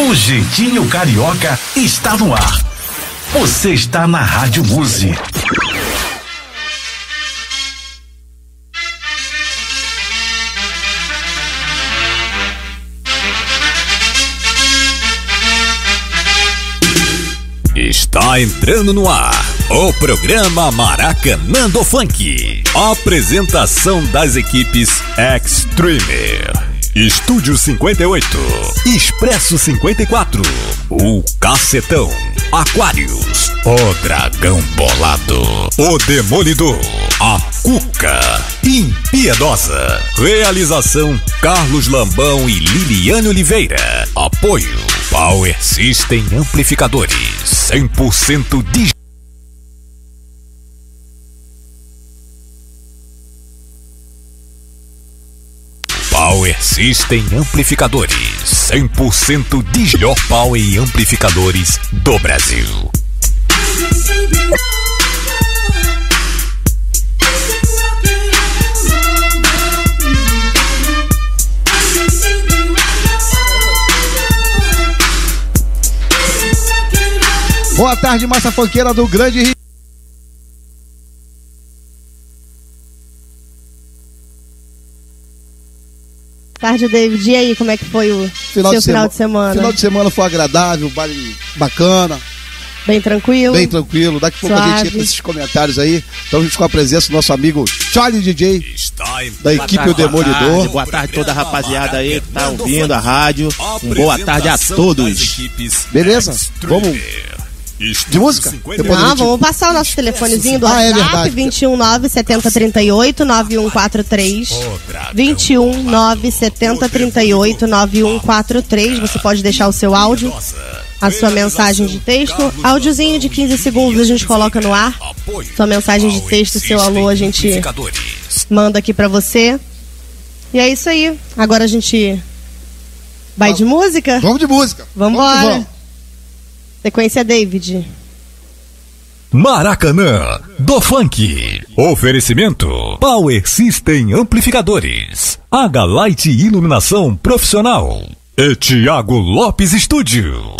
O jeitinho carioca está no ar. Você está na Rádio Muse. Está entrando no ar o programa Maracanã do Funk. Apresentação das equipes Extreme. Estúdio 58, Expresso 54, o Cacetão, Aquários, o Dragão Bolado, o Demolidor, a Cuca, Impiedosa. Realização Carlos Lambão e Liliane Oliveira. Apoio Power System Amplificadores, 100% digital. System Amplificadores. 100% digital Power e amplificadores do Brasil. Boa tarde, massa fanqueira do Grande Rio. Tarde, David. E aí, como é que foi o Final seu de final sema- de semana? Final de semana foi agradável, baile bacana, Bem tranquilo? bem tranquilo. Daqui a pouco a Suave. gente entra nesses comentários aí. Então a gente com a presença do nosso amigo Charlie DJ, da equipe O Demolidor. Boa tarde toda a rapaziada aí que tá ouvindo a rádio. Um boa tarde a todos. Beleza? Vamos de música? Depois a Não, gente- vamos passar o nosso telefonezinho do Ah, é WhatsApp, verdade. 219 7038 9143. 219 7038 9143. Você pode deixar o seu áudio, a sua mensagem de texto. Áudiozinho de 15 segundos a gente coloca no ar. Sua mensagem de texto, seu alô, a gente manda aqui pra você. E é isso aí. Agora a gente vai de música? Vamos de música. Vambora. vamos. Sequência David. Maracanã do Funk. Oferecimento Power System Amplificadores. H-Light Iluminação Profissional. E Lopes Estúdio.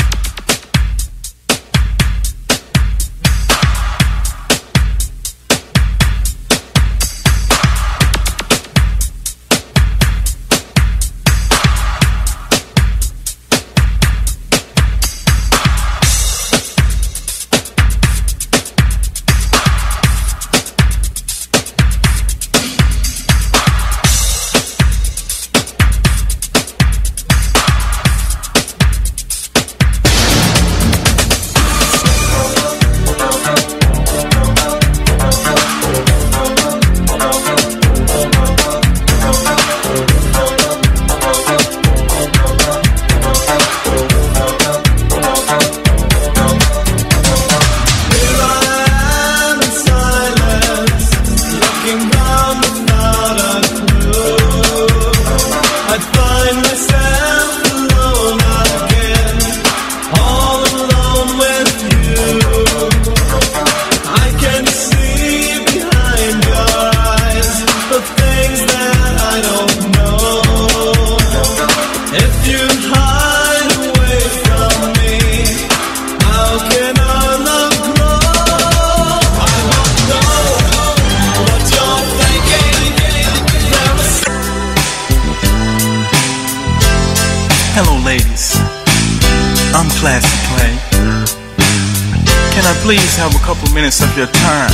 Couple minutes of your time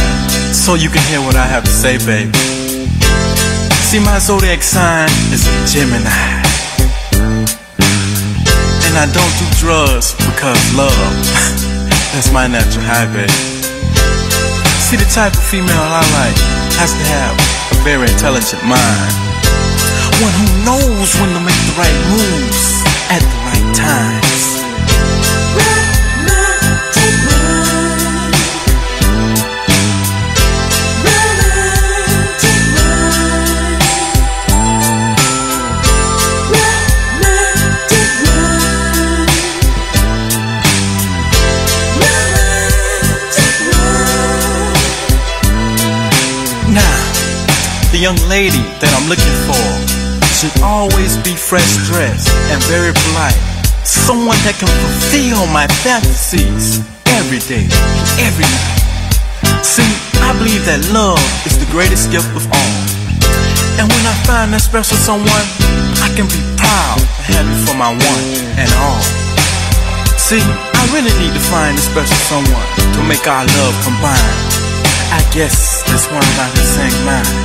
so you can hear what I have to say, baby? See, my zodiac sign is Gemini. And I don't do drugs because love. That's my natural high, baby. See, the type of female I like has to have a very intelligent mind. One who knows when to make the right moves at the right times. Young lady that I'm looking for should always be fresh dressed and very polite. Someone that can fulfill my fantasies every day, every night. See, I believe that love is the greatest gift of all. And when I find that special someone, I can be proud and happy for my one and all. See, I really need to find a special someone to make our love combine. I guess that's why I can sing mine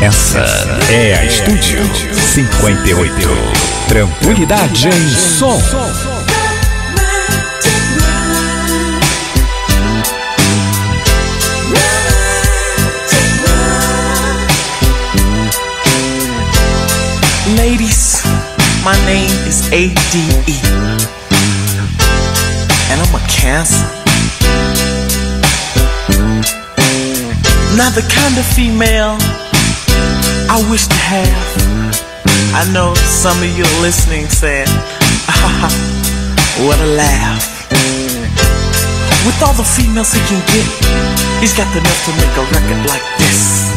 Essa é a Estúdio 58. Tranquilidade em som. Ladies, my name is ADE. Cancer. Not the kind of female I wish to have. I know some of you listening said, what a laugh. With all the females he can get, he's got enough to make a record like this.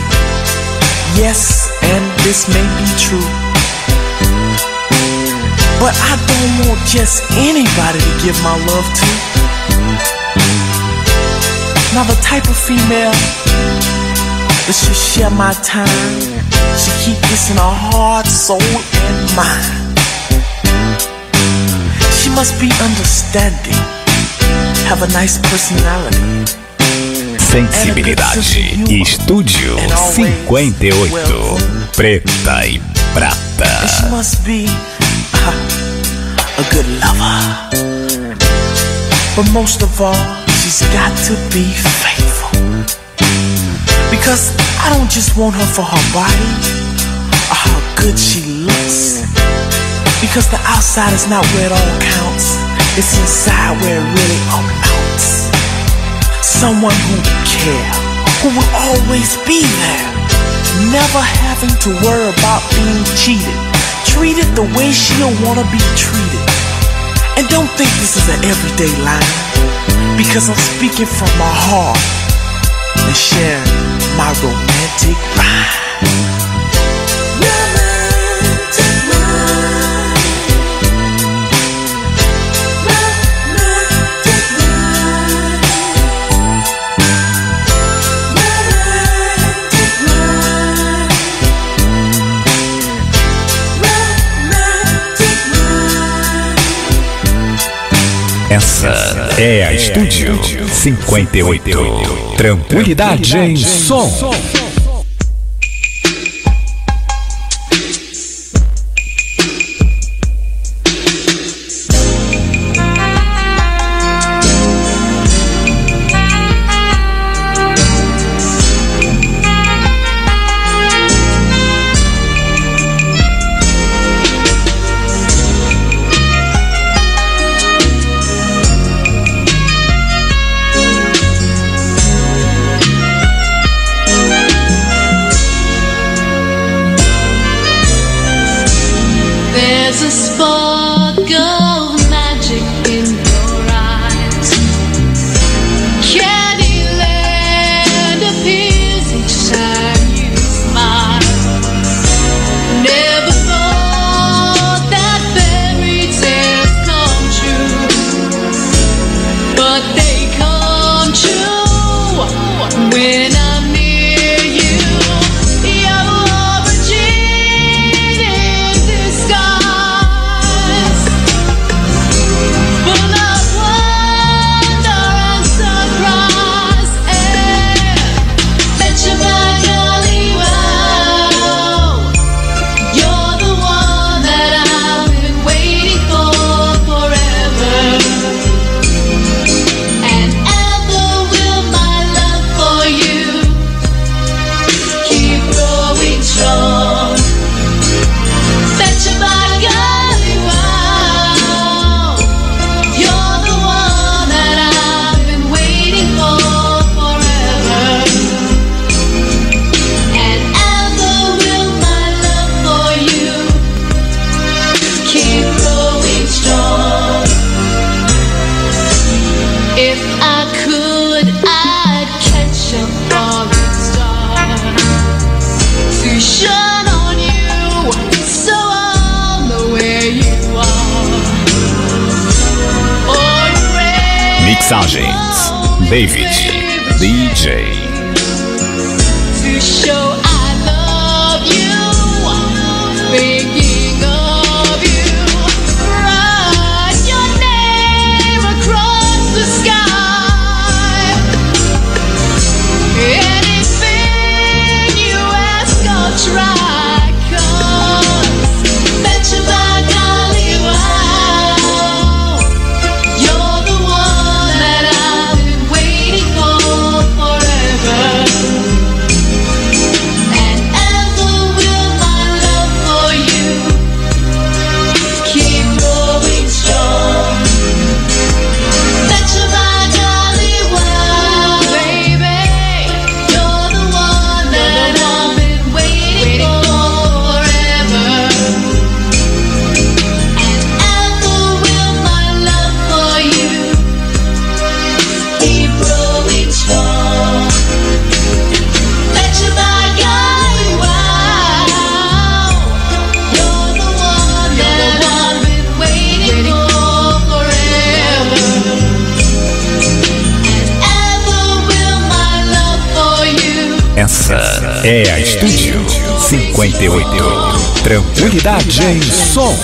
Yes, and this may be true. But I don't want just anybody to give my love to. Now, the type of female that should share my time, should keep this in her heart, soul, and mind. She must be understanding, have a nice personality. Sensibilidade. Estúdio 58. Preta e And she prata. must be uh, a good lover. But most of all, she's got to be faithful. Because I don't just want her for her body or how good she looks. Because the outside is not where it all counts, it's inside where it really amounts. Someone who will care, who will always be there. Never having to worry about being cheated. Treated the way she'll wanna be treated. And don't think this is an everyday line. Because I'm speaking from my heart and sharing my romantic rhyme. Essa é a Estúdio 58. Tranquilidade em som. Biggie. É a Estúdio 58. Tranquilidade em som.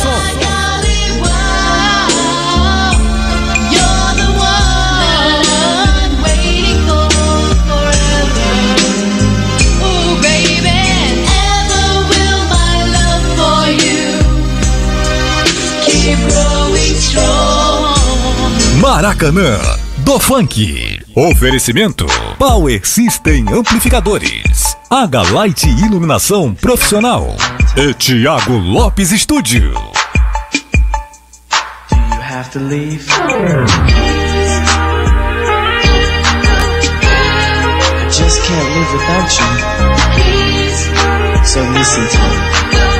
Maracanã, do funk. Oferecimento Power System Amplificadores. H-Light Iluminação Profissional e Tiago Lopes Estúdio. Do you have to leave? I just can't live without you. So listen to me.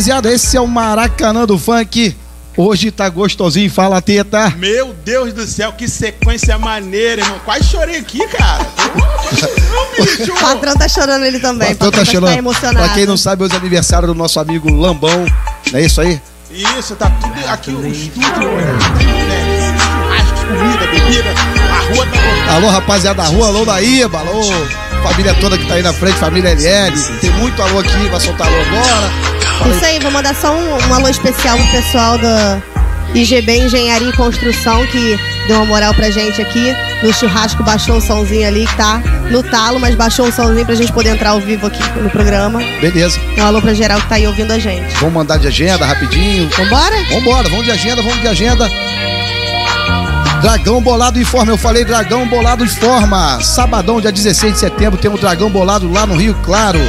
Rapaziada? Esse é o Maracanã do Funk. Hoje tá gostosinho, fala teta. Meu Deus do céu, que sequência maneira, irmão. Quase chorei aqui, cara. O patrão tá chorando ele também. O patrão tá Tá chorando. emocionado. Pra quem não sabe, hoje é aniversário do nosso amigo Lambão. Não é isso aí? Isso, tá tudo aqui, o estúdio, né? Comida, bebida, a rua tá. Alô, rapaziada da rua, alô da Iba, alô, família toda que tá aí na frente, família LL. Tem muito alô aqui, vai soltar alô agora. Isso aí, vou mandar só um, um alô especial pro pessoal da IGB Engenharia e Construção que deu uma moral pra gente aqui. No churrasco baixou um somzinho ali que tá no talo, mas baixou um somzinho pra gente poder entrar ao vivo aqui no programa. Beleza. Um alô pra geral que tá aí ouvindo a gente. Vamos mandar de agenda rapidinho. Vambora? Vambora, vamos de agenda, vamos de agenda. Dragão Bolado informa, eu falei Dragão Bolado informa. Sabadão, dia 16 de setembro, tem o Dragão Bolado lá no Rio Claro.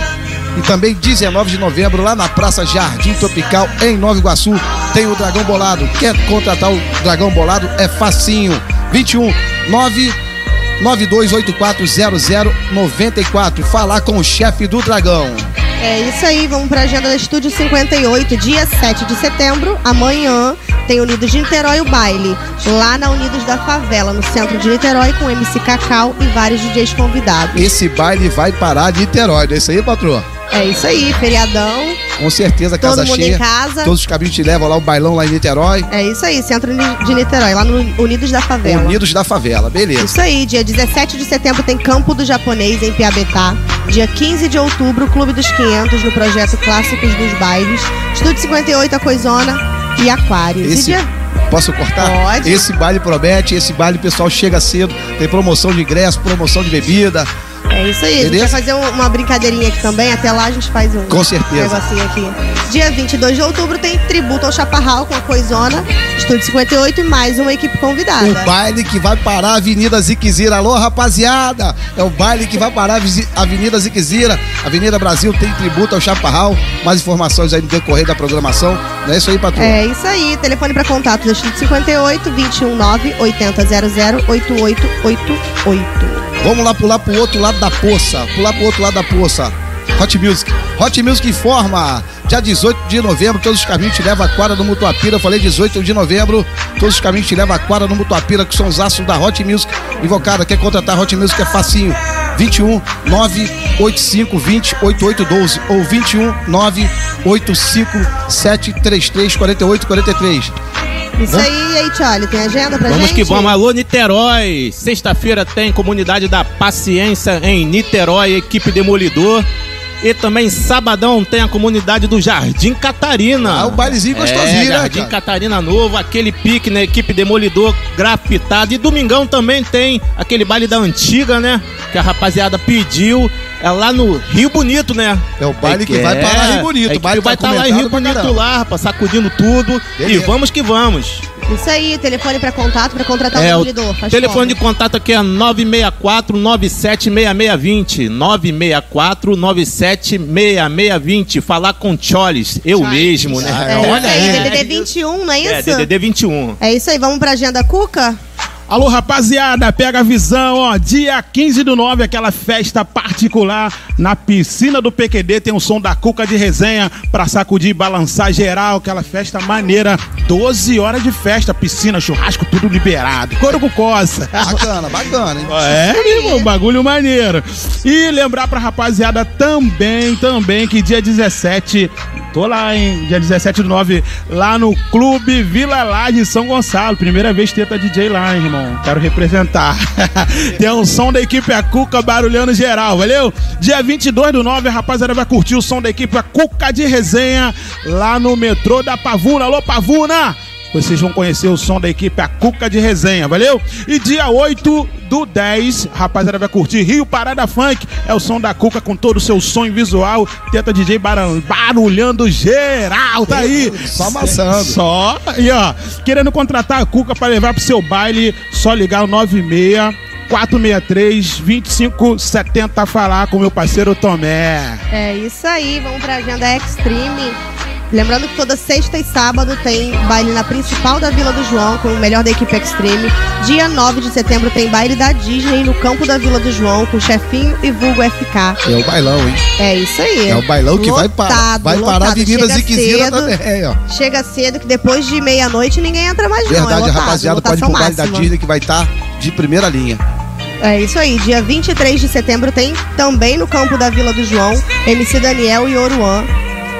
E também 19 de novembro, lá na Praça Jardim Tropical, em Nova Iguaçu, tem o Dragão Bolado. Quer contratar o Dragão Bolado? É facinho. 21 9 92840094. Falar com o chefe do Dragão. É isso aí, vamos pra agenda da Estúdio 58, dia 7 de setembro, amanhã. Tem Unidos de Niterói o baile, lá na Unidos da Favela, no centro de Niterói, com MC Cacau e vários DJs convidados. Esse baile vai parar de Niterói, não é isso aí, patroa? É isso aí, feriadão, Com certeza, todo casa mundo cheia. em casa. Todos os caminhos te levam lá, o bailão lá em Niterói. É isso aí, centro de Niterói, lá no Unidos da Favela. Unidos da Favela, beleza. Isso aí, dia 17 de setembro tem Campo do Japonês em Piabetá. Dia 15 de outubro, Clube dos 500 no projeto Clássicos dos Bailes. Estúdio 58, a Coisona e Aquários. E Esse, dia... posso cortar? Pode. Esse baile promete, esse baile o pessoal chega cedo, tem promoção de ingresso, promoção de bebida. É isso aí, a gente Beleza? vai fazer um- uma brincadeirinha aqui também. Até lá a gente faz um Com certeza. negocinho aqui. Dia 22 de outubro tem tributo ao Chaparral com a Coisona, Estúdio 58 e mais uma equipe convidada. O baile que vai parar a Avenida Ziquezira. Alô, rapaziada! É o baile que vai parar a Avenida Ziquezira. Avenida Brasil tem tributo ao Chaparral. Mais informações aí no decorrer da programação. Não é isso aí, patrão? É isso aí, telefone para contato do Estúdio 58 219 8000 8888. Vamos lá pular pro outro lado da poça. Pular pro outro lado da poça. Hot Music. Hot Music informa. Dia 18 de novembro, todos os caminhos te levam à quadra do Mutuapira. Eu falei 18 de novembro, todos os caminhos te levam à quadra do Mutuapira, que são os aços da Hot Music. Invocada, quer contratar Hot Music é facinho. 21 985 20 8812 ou 21 985 733 48 43. Isso aí, e aí, Charlie, tem agenda pra Vamos gente? que vamos. Alô, Niterói. Sexta-feira tem comunidade da Paciência em Niterói, equipe Demolidor. E também sabadão tem a comunidade do Jardim Catarina. Ah, o bailezinho gostosinho, é, né, Jardim? Catarina novo, aquele pique na equipe Demolidor grafitado. E domingão também tem aquele baile da antiga, né? Que a rapaziada pediu. É lá no Rio Bonito, né? É o baile que vai parar Rio Bonito. A O baile vai tá estar lá em Rio Bonito lá, rapaz, sacudindo tudo. Beleza. E vamos que vamos. Isso aí, telefone pra contato, pra contratar É, o o demolidor. Faz telefone de como? contato aqui é 964 976620 964 976620 Falar com Choles, eu mesmo, né? É, olha isso aí, aí. DDD 21, não é isso? É, DDD 21. É isso aí, vamos pra agenda Cuca? Alô, rapaziada, pega a visão, ó. Dia 15 do 9, aquela festa particular na piscina do PQD. Tem o som da Cuca de resenha pra sacudir e balançar geral. Aquela festa maneira. 12 horas de festa, piscina, churrasco, tudo liberado. Couro com coça. Bacana, bacana, hein? É, irmão, bagulho maneiro. E lembrar pra rapaziada também, também, que dia 17, tô lá, hein? Dia 17 do 9, lá no Clube Vila Laje São Gonçalo. Primeira vez teta DJ lá, hein, irmão. Quero representar. Tem um som da equipe A Cuca barulhando geral, valeu? Dia 22 do 9, a rapaziada vai curtir o som da equipe A Cuca de resenha lá no metrô da Pavuna. Alô, Pavuna! Vocês vão conhecer o som da equipe A Cuca de Resenha, valeu? E dia 8 do 10, rapaziada vai curtir Rio Parada Funk. É o som da Cuca com todo o seu som visual. Tenta DJ barul- barulhando geral, tá aí. Só amassando. Só. E ó, querendo contratar a Cuca pra levar pro seu baile, só ligar o 96 463 2570 falar com meu parceiro Tomé. É isso aí, vamos pra agenda Extreme. Lembrando que toda sexta e sábado tem baile na principal da Vila do João, com o melhor da equipe Extreme. Dia 9 de setembro tem baile da Disney no campo da Vila do João, com chefinho e vulgo FK. É o bailão, hein? É isso aí. É o bailão que vai parar. Lotado, Vai parar a lotado. Avenida Chega Ziquezira também, ó. Chega cedo, que depois de meia-noite ninguém entra mais não. Verdade, é lotado, rapaziada, pode ir pro baile da. Disney que vai estar de primeira linha. É isso aí, dia 23 de setembro tem também no campo da Vila do João, MC Daniel e Oruan.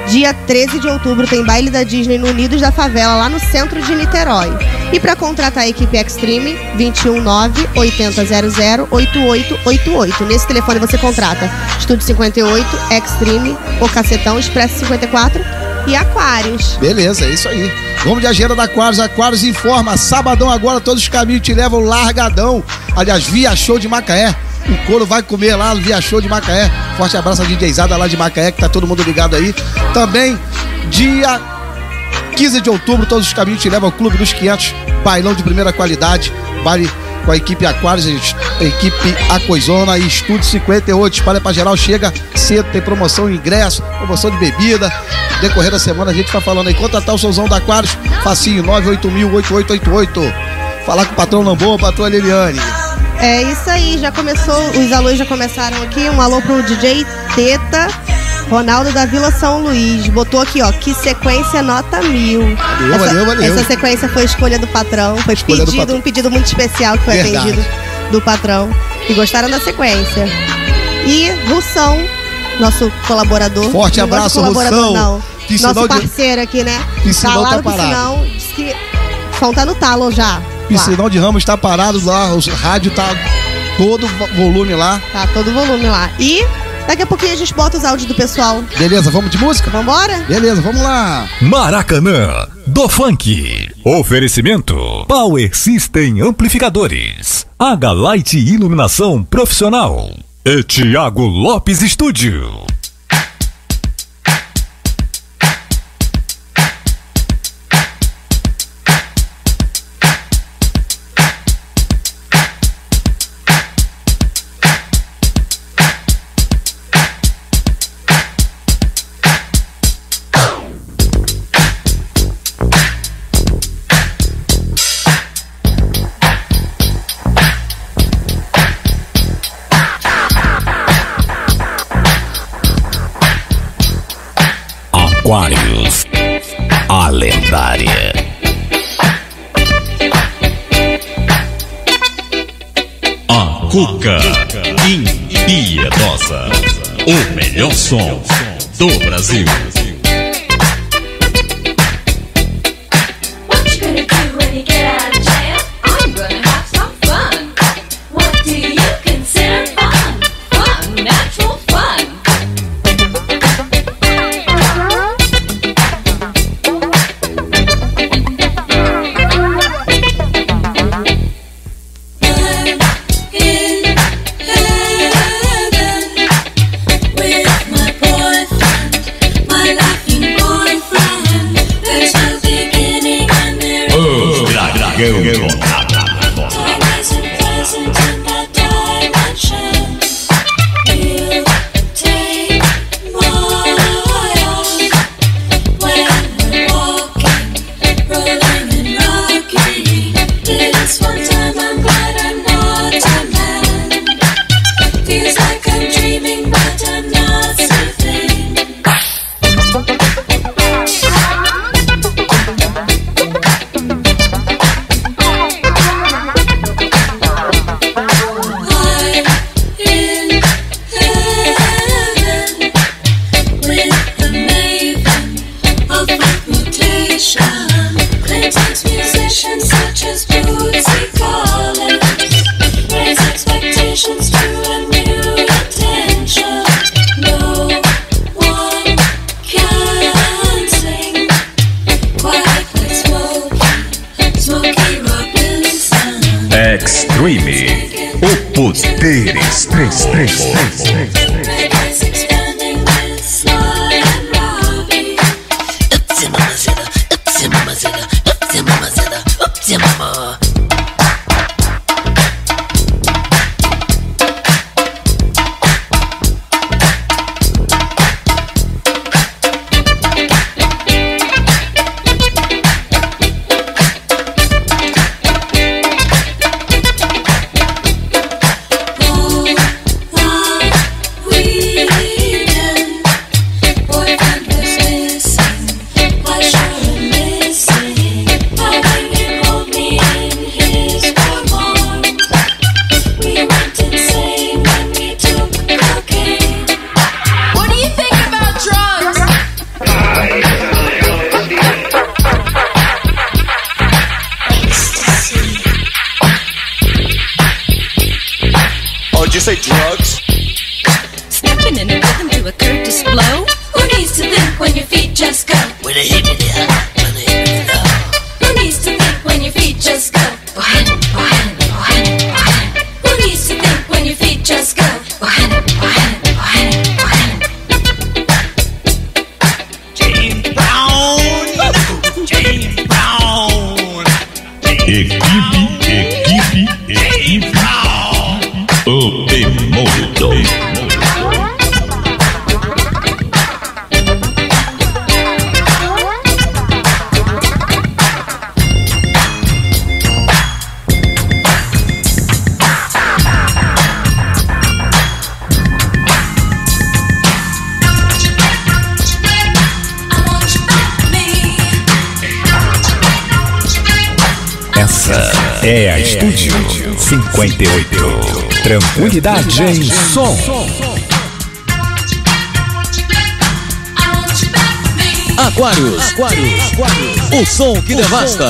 Dia 13 de outubro tem baile da Disney no Unidos da Favela, lá no centro de Niterói. E para contratar a equipe Extreme, 219 8000 8888. Nesse telefone você contrata Estúdio 58, Extreme, O Cacetão, Expresso 54 e Aquários. Beleza, é isso aí. Vamos de agenda da Aquários. Aquários informa. Sabadão agora, todos os caminhos te levam largadão. Aliás, via show de Macaé. O couro vai comer lá no Via Show de Macaé. Forte abraço a DJzada lá de Macaé, que tá todo mundo ligado aí. Também, dia 15 de outubro, todos os caminhos te levam ao Clube dos 500. Bailão de primeira qualidade. Baile com a equipe Aquários, a equipe Acoizona e Estúdio 58. Espalha pra geral, chega cedo, tem promoção ingresso, promoção de bebida. Decorrer da semana a gente vai falando aí. Contratar o Souzão da Aquários, facinho, 980008888. Falar com o patrão Lamboa, patrão Liliane. É isso aí, já começou, os alôs já começaram aqui. Um alô pro DJ Teta, Ronaldo da Vila São Luís. Botou aqui, ó, que sequência nota mil. Valeu, essa, valeu, valeu. essa sequência foi escolha do patrão, foi Escolha do pedido, patrão. um pedido muito especial que foi Verdade. atendido do patrão. E gostaram da sequência. E Russão, nosso colaborador. Forte Não de abraço, colaborador, Russão. Não. Que Nosso de- parceiro aqui, né? Que sinal tá Falaram que parado. sinal, diz que o som tá no talo já. Piscinão de Ramos está parado lá, o rádio tá todo vo- volume lá. Tá todo o volume lá. E daqui a pouquinho a gente bota os áudios do pessoal. Beleza, vamos de música? Vambora? Beleza, vamos lá. Maracanã, do Funk. Oferecimento: Power System Amplificadores. H-Light Iluminação Profissional. E Thiago Lopes Estúdio. Cuca Impiedosa. O melhor som do Brasil. Cidade em Som. Aquários. Aquários. O som que devasta.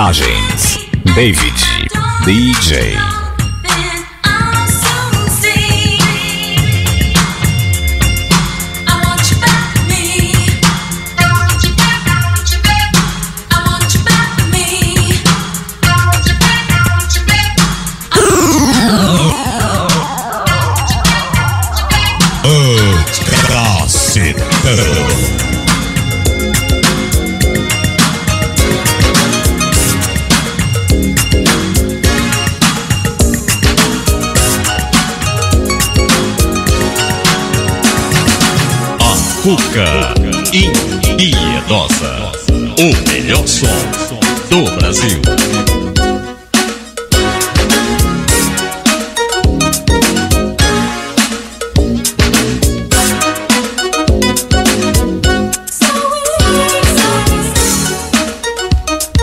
Mensagens. David. DJ. Boca Impiedosa. O melhor som do Brasil.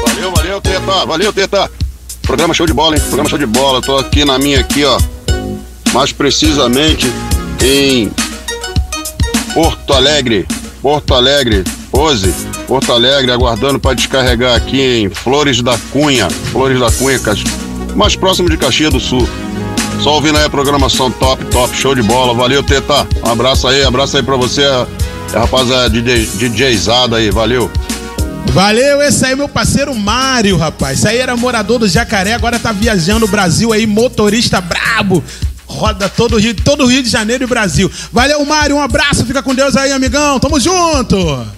Valeu, valeu, Teta. Valeu, Teta. Programa show de bola, hein? Programa show de bola. Tô aqui na minha aqui, ó. Mais precisamente em Porto Alegre, Porto Alegre, 11, Porto Alegre, aguardando para descarregar aqui em Flores da Cunha, Flores da Cunha, mais próximo de Caxias do Sul. Só ouvindo aí a programação top, top, show de bola. Valeu, Teta. Um abraço aí, um abraço aí pra você, rapaziada é, DJ, DJzada aí, valeu. Valeu, esse aí meu parceiro Mário, rapaz. Esse aí era morador do Jacaré, agora tá viajando o Brasil aí, motorista brabo roda todo o Rio, todo o Rio de Janeiro e Brasil. Valeu, Mário, um abraço, fica com Deus aí, amigão. Tamo junto!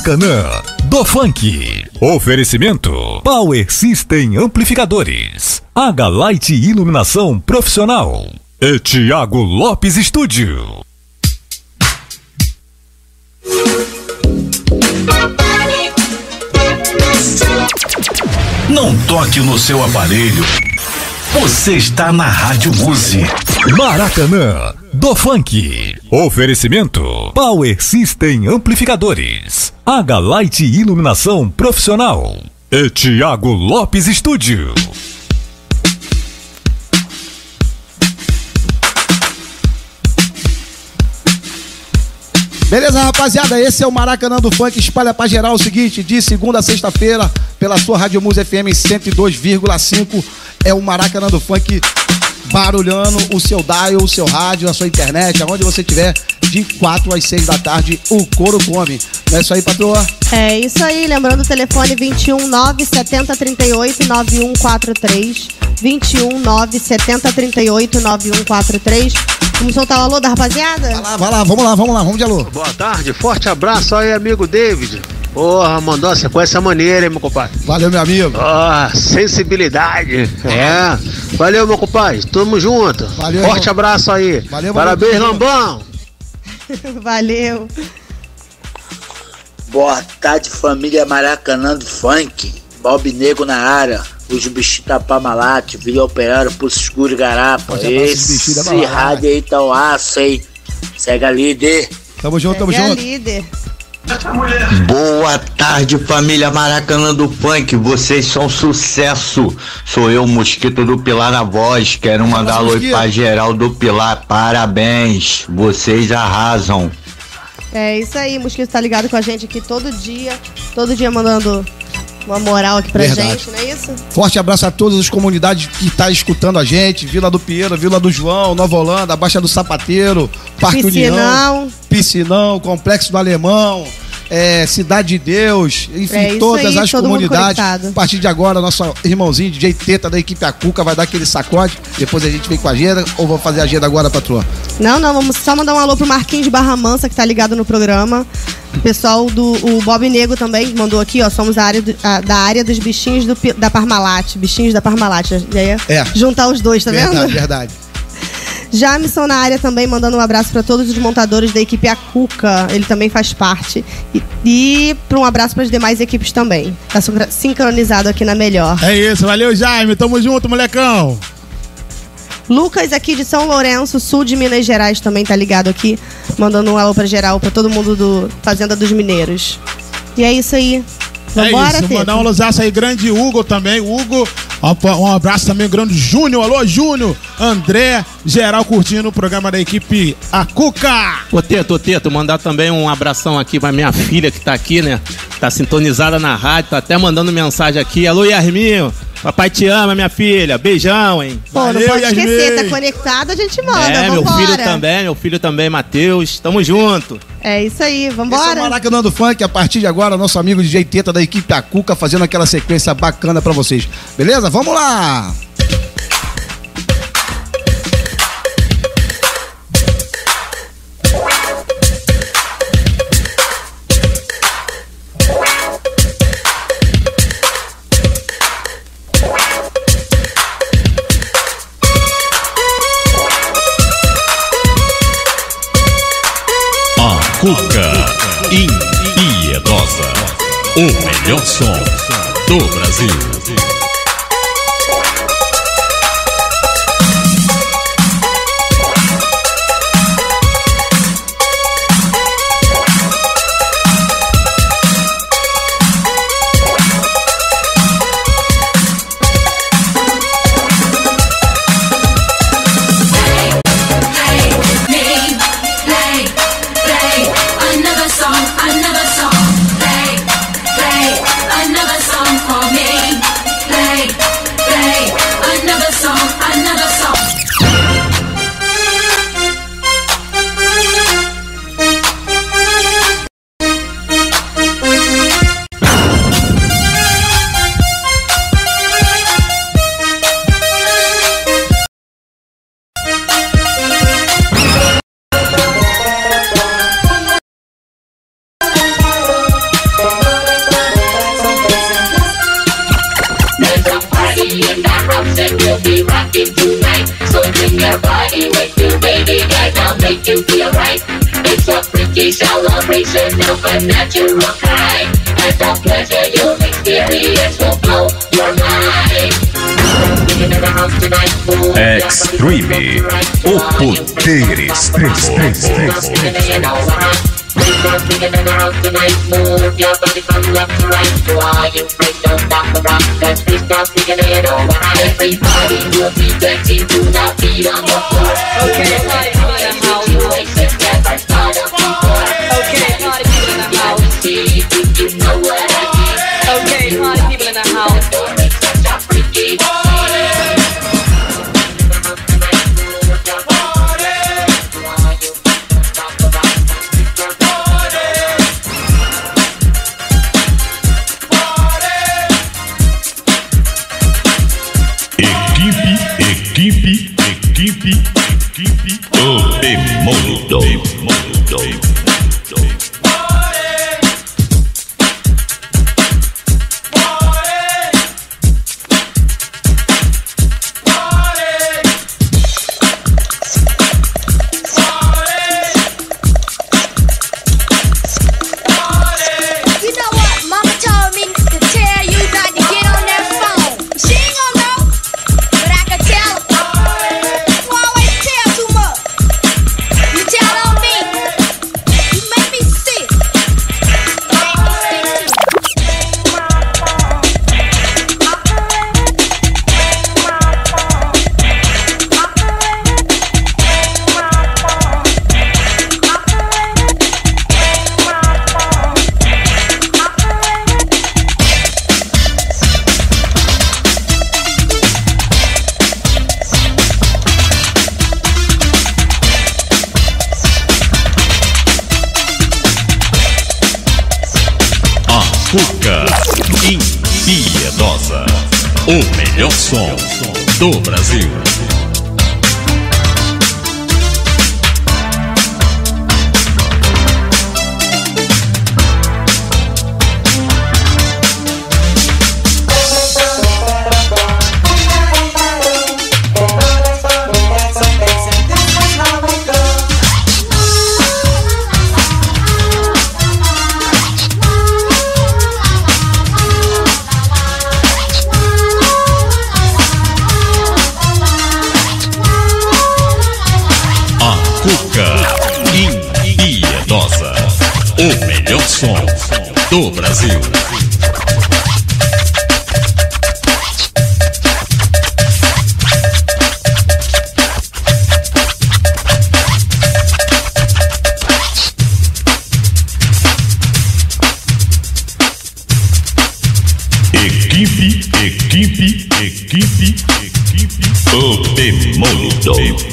Maracanã, do funk. Oferecimento: Power System Amplificadores, H-Light Iluminação Profissional e Tiago Lopes Estúdio. Não toque no seu aparelho. Você está na Rádio Muse. Maracanã do Funk. Oferecimento: Power System Amplificadores. H-Light Iluminação Profissional. E Thiago Lopes Estúdio. Beleza, rapaziada? Esse é o Maracanã do Funk. Espalha pra geral o seguinte: de segunda a sexta-feira, pela sua Rádio Musa FM 102,5. É o Maracanã do Funk barulhando o seu dial, o seu rádio, a sua internet, aonde você estiver, de 4 às 6 da tarde, o couro come. Não é isso aí, patroa? É isso aí, lembrando o telefone 21 970 38 9143. 21 970 38 9143. Vamos soltar o alô da rapaziada? Vai lá, vai lá, vamos lá, vamos lá, vamos de alô. Boa tarde, forte abraço aí, amigo David. Porra, mandou uma sequência maneira, hein, meu compadre? Valeu, meu amigo. Ah, sensibilidade. É. Valeu, meu compadre. Tamo junto. Valeu, Forte irmão. abraço aí. Valeu, Parabéns, valeu. Lambão. Valeu. Boa tarde, família Maracanã do Funk. Bob Negro na área. Os bichos da Pamalate, Vila Operário, Pulso Escuro e Garapa. Da Esse rádio aí tá o aço, hein? Segue a líder. Tamo junto, tamo É a junto. líder. Boa tarde, família Maracanã do Funk. Vocês são sucesso. Sou eu, Mosquito do Pilar na voz. Quero mandar alô pra geral do Pilar. Parabéns. Vocês arrasam. É isso aí, Mosquito tá ligado com a gente aqui todo dia. Todo dia mandando uma moral aqui pra Verdade. gente, não é isso? Forte abraço a todas as comunidades que tá escutando a gente. Vila do Pinheiro, Vila do João, Nova Holanda, Baixa do Sapateiro, Parque União, Piscinão. Piscinão, Complexo do Alemão, é, Cidade de Deus, enfim, É todas aí, as comunidades. A partir de agora, nosso irmãozinho DJ Teta da equipe Acuca vai dar aquele sacode. Depois a gente vem com a agenda ou vou fazer a agenda agora, patroa? Não, não, vamos só mandar um alô pro Marquinhos de Barra Mansa, que tá ligado no programa. O pessoal do o Bob Nego também mandou aqui, ó. Somos a área do- a- da área dos bichinhos do da Parmalat. Bichinhos da Parmalat. E aí, É. Juntar os dois, tá verdade, vendo? verdade. Jamison na área também, mandando um abraço pra todos os montadores da equipe Acuca. Ele também faz parte. E, e pra um abraço para as demais equipes também. Tá sincro- sincronizado aqui na melhor. É isso, valeu, Jaime. Tamo junto, molecão. Lucas aqui de São Lourenço, sul de Minas Gerais, também tá ligado aqui, mandando um alô pra geral, pra todo mundo do Fazenda dos Mineiros. E é isso aí. Vambora, é isso, mandar um alusaço aí, grande Hugo também. Hugo, um abraço também, grande Júnior. Alô, Júnior. André, geral curtindo o programa da equipe A Cuca. Ô Teto, ô Teto, mandar também um abração aqui pra minha filha que tá aqui, né? Tá sintonizada na rádio, tá até mandando mensagem aqui. Alô, Yarminho. Papai te ama, minha filha. Beijão, hein? Pô, não pode esquecer, tá conectado, a gente manda. É, meu vambora. filho também, meu filho também, Matheus. Tamo junto. É isso aí, Esse é o vambora. Maracanã do Funk, a partir de agora, nosso amigo DJ Teta da equipe Acuca fazendo aquela sequência bacana pra vocês. Beleza? Vamos lá! Cuca Impiedosa. O melhor som do Brasil. Brasil. O melhor som do Brasil. Equipe, equipe, equipe, equipe. O Demônio.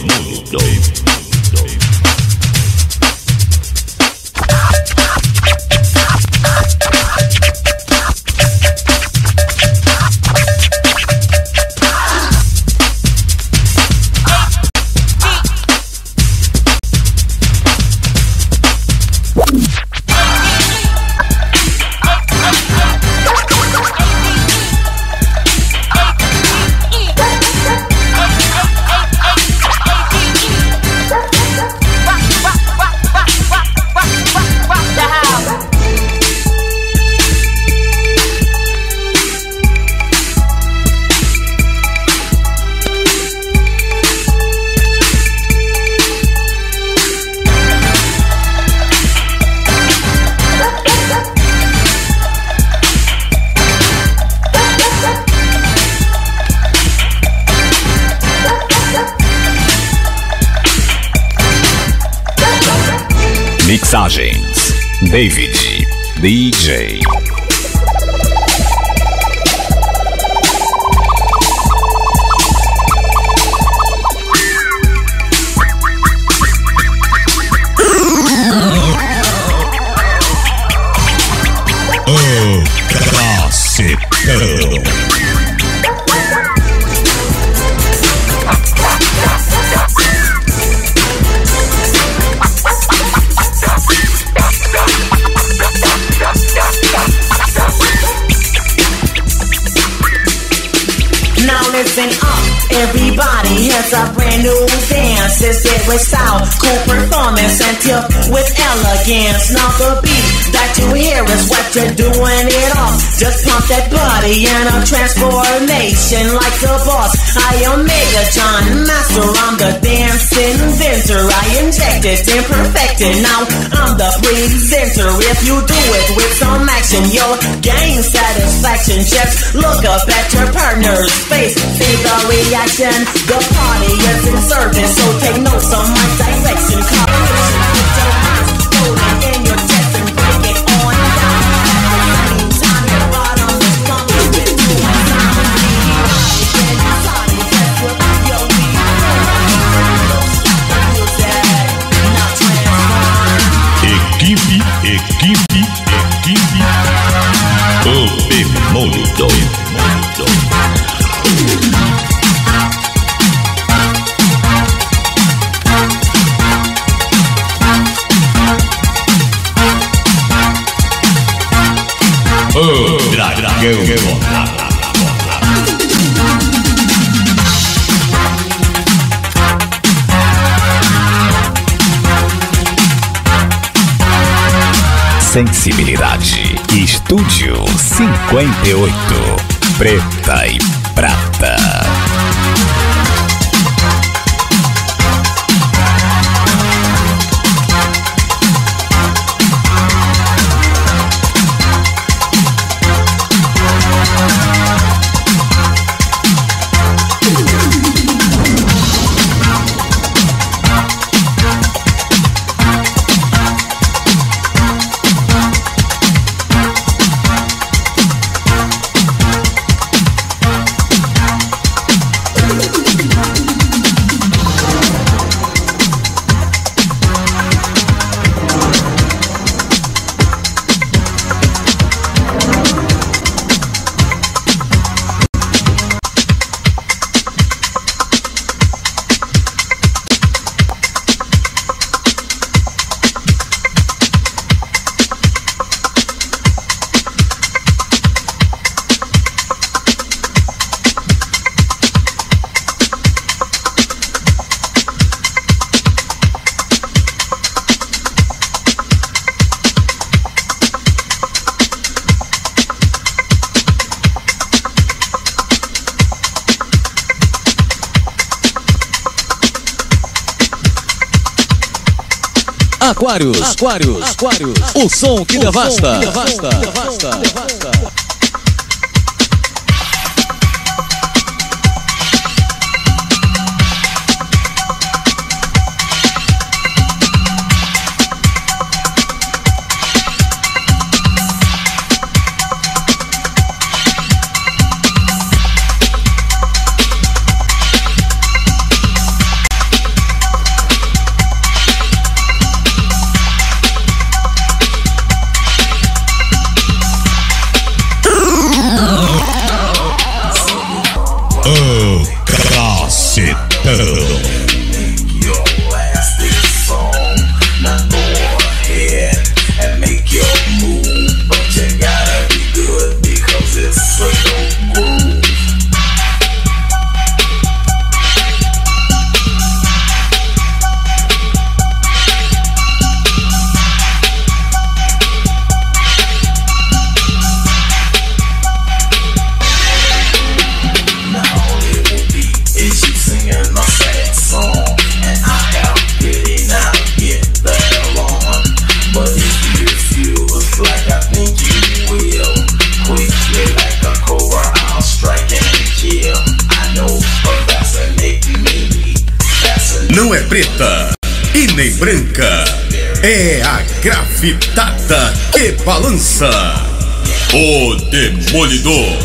The presenter. If you do it with some action, you'll gain satisfaction. Just look up at your partner's face. See the reaction. The party is in service, so take Sensibilidade. Estúdio 58. Preta e Aquários, Aquários, Aquários. O som que devasta. devasta. devasta. devasta. O é preta e nem branca. É a gravitada que balança. O Demolidor.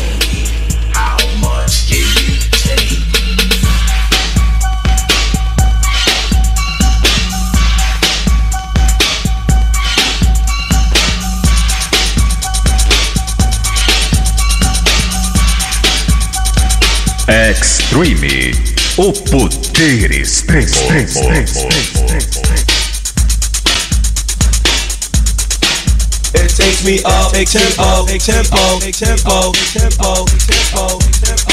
Extreme. O poder extremo. It takes me up, take tempo, take tempo, tempo, tempo, tempo, tempo.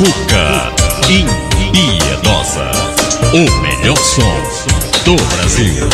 Cuca Impiedosa O melhor som do Brasil.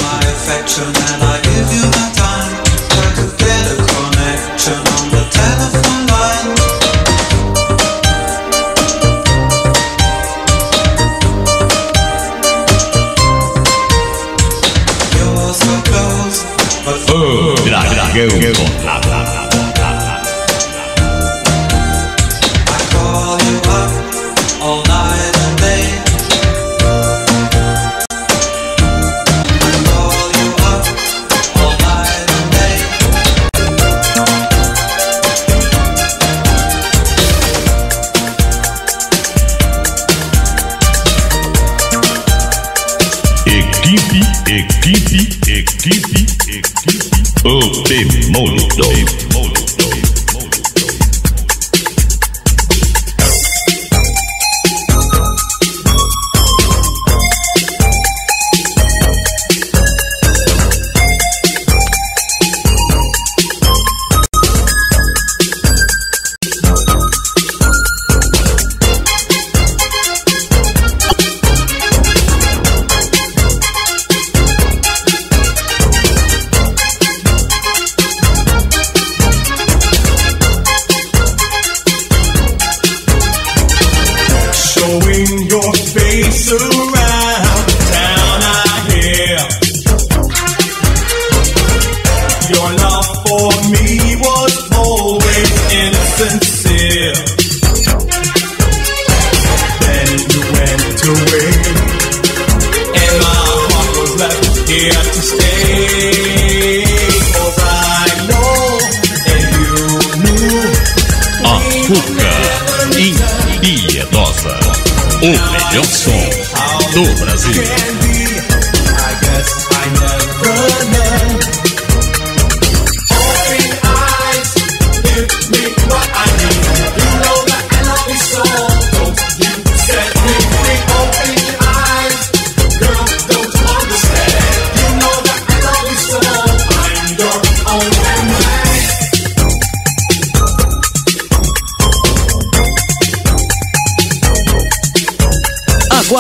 YouTube.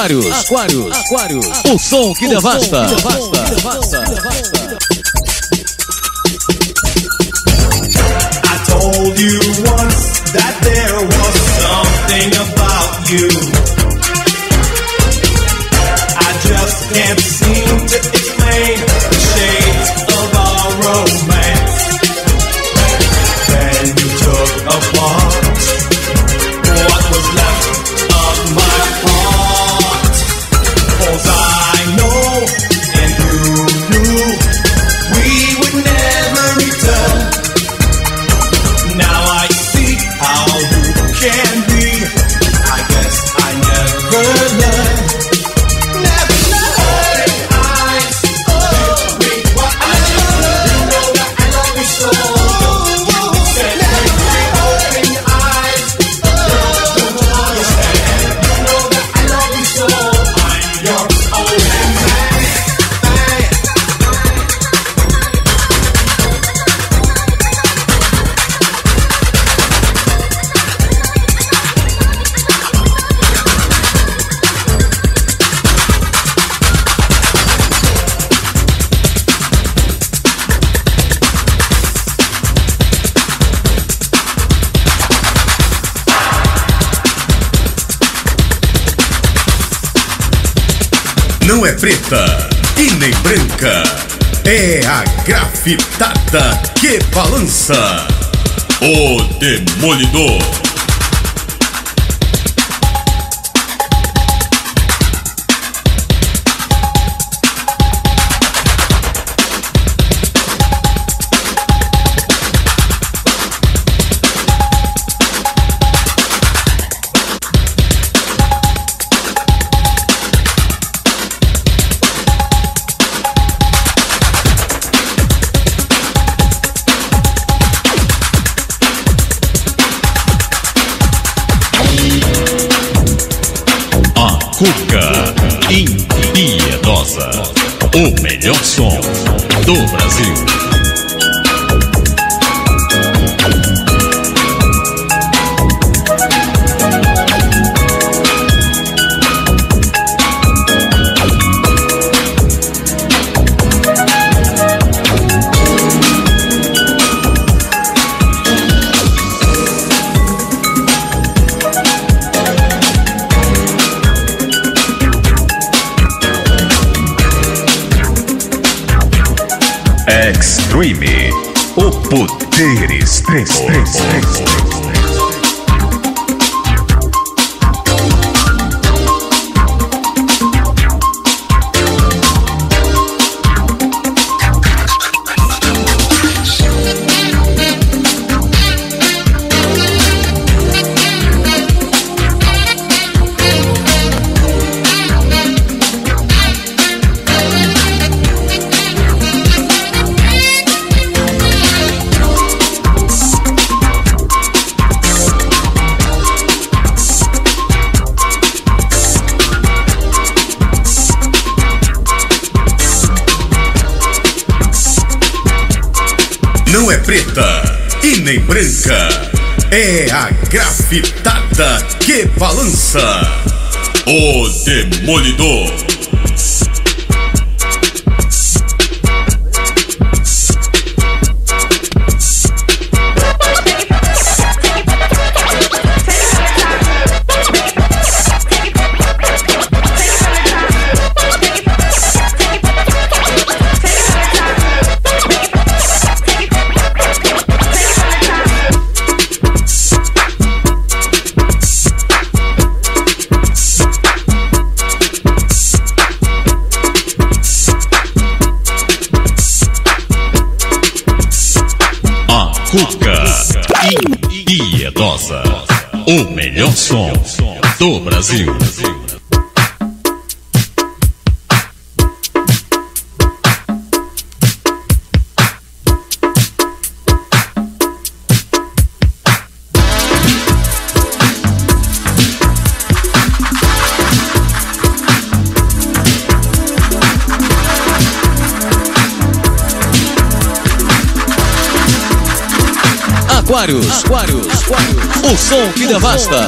Aquários, Aquários, Aquários, o som que devasta. É a grafitada que balança. O Demolidor. Extreme. O poder extremo. Preta e branca. É a grafitada que balança. O Demolidor. Som do Brasil. Aquários, Aquários, som que devasta.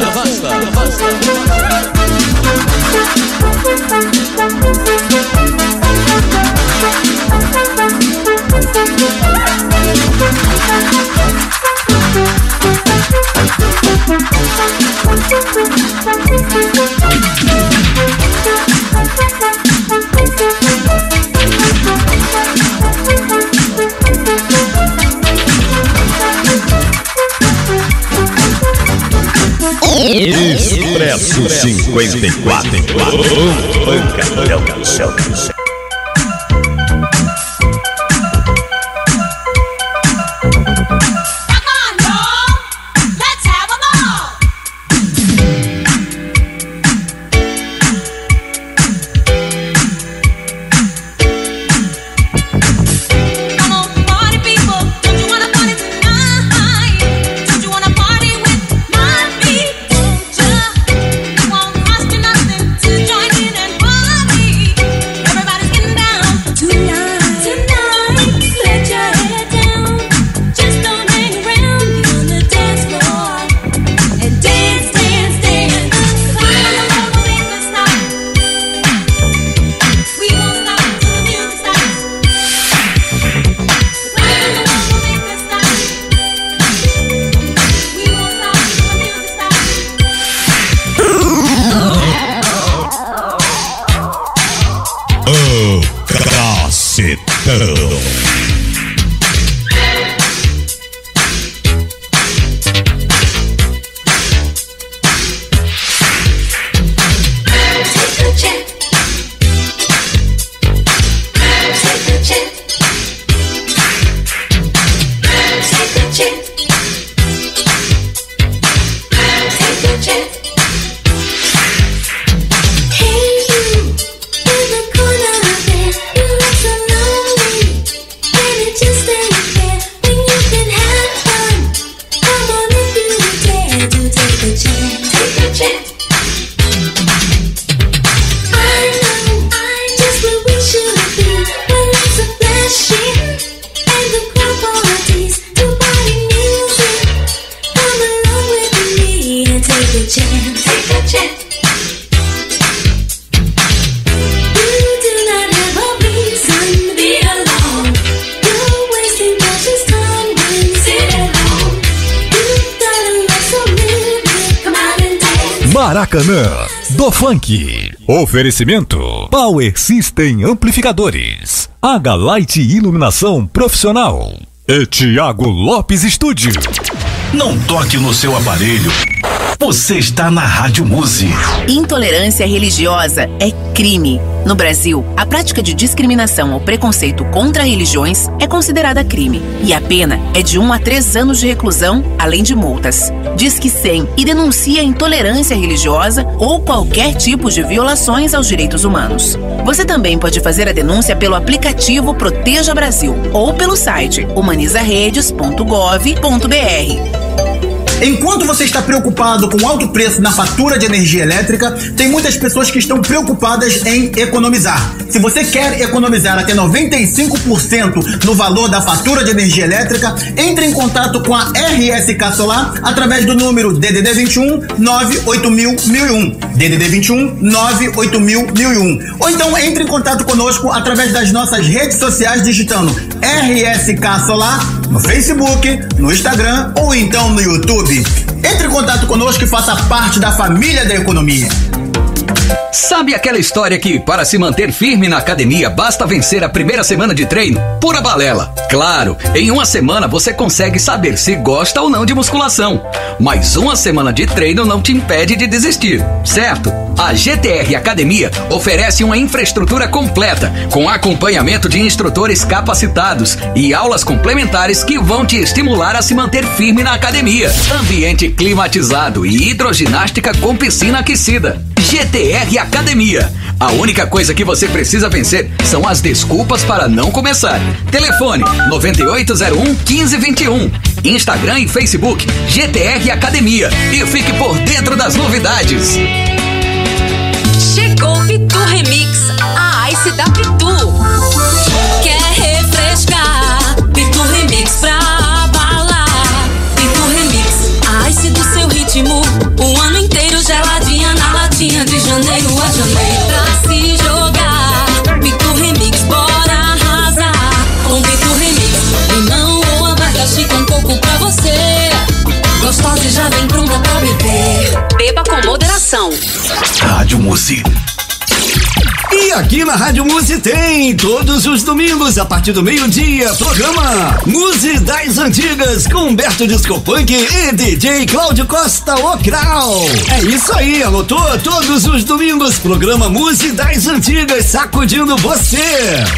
Expresso 54. Um pancadão do céu. Oferecimento Power System Amplificadores. H-Light Iluminação Profissional. E Thiago Lopes Estúdio. Não toque no seu aparelho. Você está na Rádio Muse. Intolerância religiosa é crime. No Brasil, a prática de discriminação ou preconceito contra religiões é considerada crime. E a pena é de 1 a 3 anos de reclusão, além de multas. Disque 100 e denuncie a intolerância religiosa ou qualquer tipo de violações aos direitos humanos. Você também pode fazer a denúncia pelo aplicativo Proteja Brasil ou pelo site humanizaredes.gov.br. Enquanto você está preocupado com o alto preço na fatura de energia elétrica, tem muitas pessoas que estão preocupadas em economizar. Se você quer economizar até 95% no valor da fatura de energia elétrica, entre em contato com a RSK Solar através do número DDD 21 98000 DDD 21 98000 Ou então entre em contato conosco através das nossas redes sociais digitando RSK Solar no Facebook, no Instagram ou então no YouTube. Entre em contato conosco e faça parte da família da economia. Sabe aquela história que, para se manter firme na academia, basta vencer a primeira semana de treino? Pura balela. Claro, em uma semana você consegue saber se gosta ou não de musculação. Mas uma semana de treino não te impede de desistir, certo? A GTR Academia oferece uma infraestrutura completa, com acompanhamento de instrutores capacitados e aulas complementares que vão te estimular a se manter firme na academia. Ambiente climatizado e hidroginástica com piscina aquecida. GTR Academia. A única coisa que você precisa vencer são as desculpas para não começar. Telefone 9801 1521. Instagram e Facebook GTR Academia. E fique por dentro das novidades. Chegou Pitu Remix, a Ice da Pitu. Moderação. Rádio Muse. E aqui na Rádio Muse tem, todos os domingos, a partir do meio-dia, programa Muse das Antigas, com Humberto Discopunk e DJ Cláudio Costa Ocral. É isso aí, anotou? Todos os domingos, programa Muse das Antigas, sacudindo você.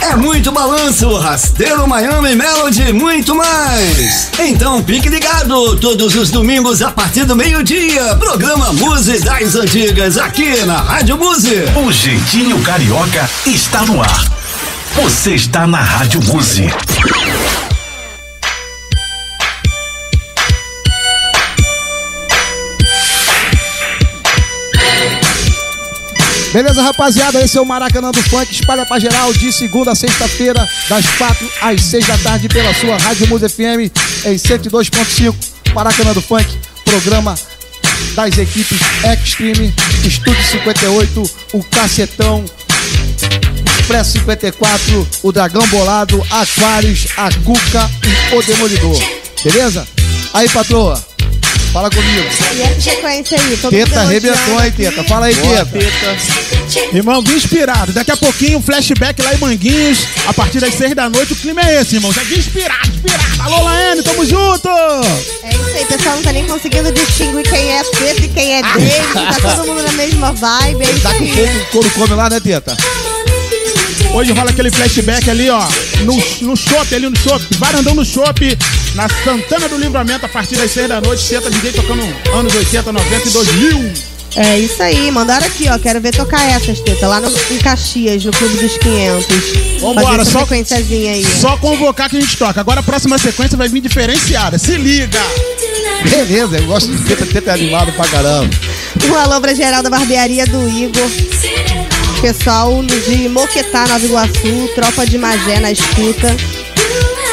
É muito balanço, rasteiro Miami Melody, muito mais. Então fique ligado, todos os domingos, a partir do meio-dia, programa Muse das Antigas, aqui na Rádio Muse. O jeitinho carioca está no ar. Você está na Rádio Muse. Beleza, rapaziada? Esse é o Maracanã do Funk. Espalha pra geral de segunda a sexta-feira, das quatro às seis da tarde, pela sua Rádio Musa FM em 102.5. Maracanã do Funk, programa das equipes Extreme, Estúdio 58, o Cacetão, Expresso 54, o Dragão Bolado, Aquários, a Cuca e o Demolidor. Beleza? Aí, patroa, fala comigo. E essa sequência aí, todo Teta arrebentou, hein, Teta? Fala aí, Boa, Teta. Irmão, vim inspirado. Daqui a pouquinho, um flashback lá em Manguinhos. A partir das seis da noite, o clima é esse, irmão. Já vim inspirado, inspirado. Alô, Laene, tamo junto! É isso aí, pessoal não tá nem conseguindo distinguir quem é Teta e quem é dele. Tá todo mundo na mesma vibe. É isso Tá com fogo, couro come lá, né, Teta? Hoje rola aquele flashback ali, ó, no, no shopping, ali no shopping, varandão no shopping, na Santana do Livramento, a partir das seis da noite, senta DJ tocando anos 80, 90 e 2000. É isso aí, mandaram aqui, ó. Quero ver tocar essas tetas lá no, em Caxias, no Clube dos 500. Vambora, só- sequenciazinha aí. Só convocar que a gente toca. Agora a próxima sequência vai vir diferenciada. Se liga! Beleza, eu gosto de Teta, Teta é animado pra caramba. Um alô pra geral da barbearia do Igor. Pessoal de Moquetá, Nova Iguaçu, Tropa de Magé na escuta.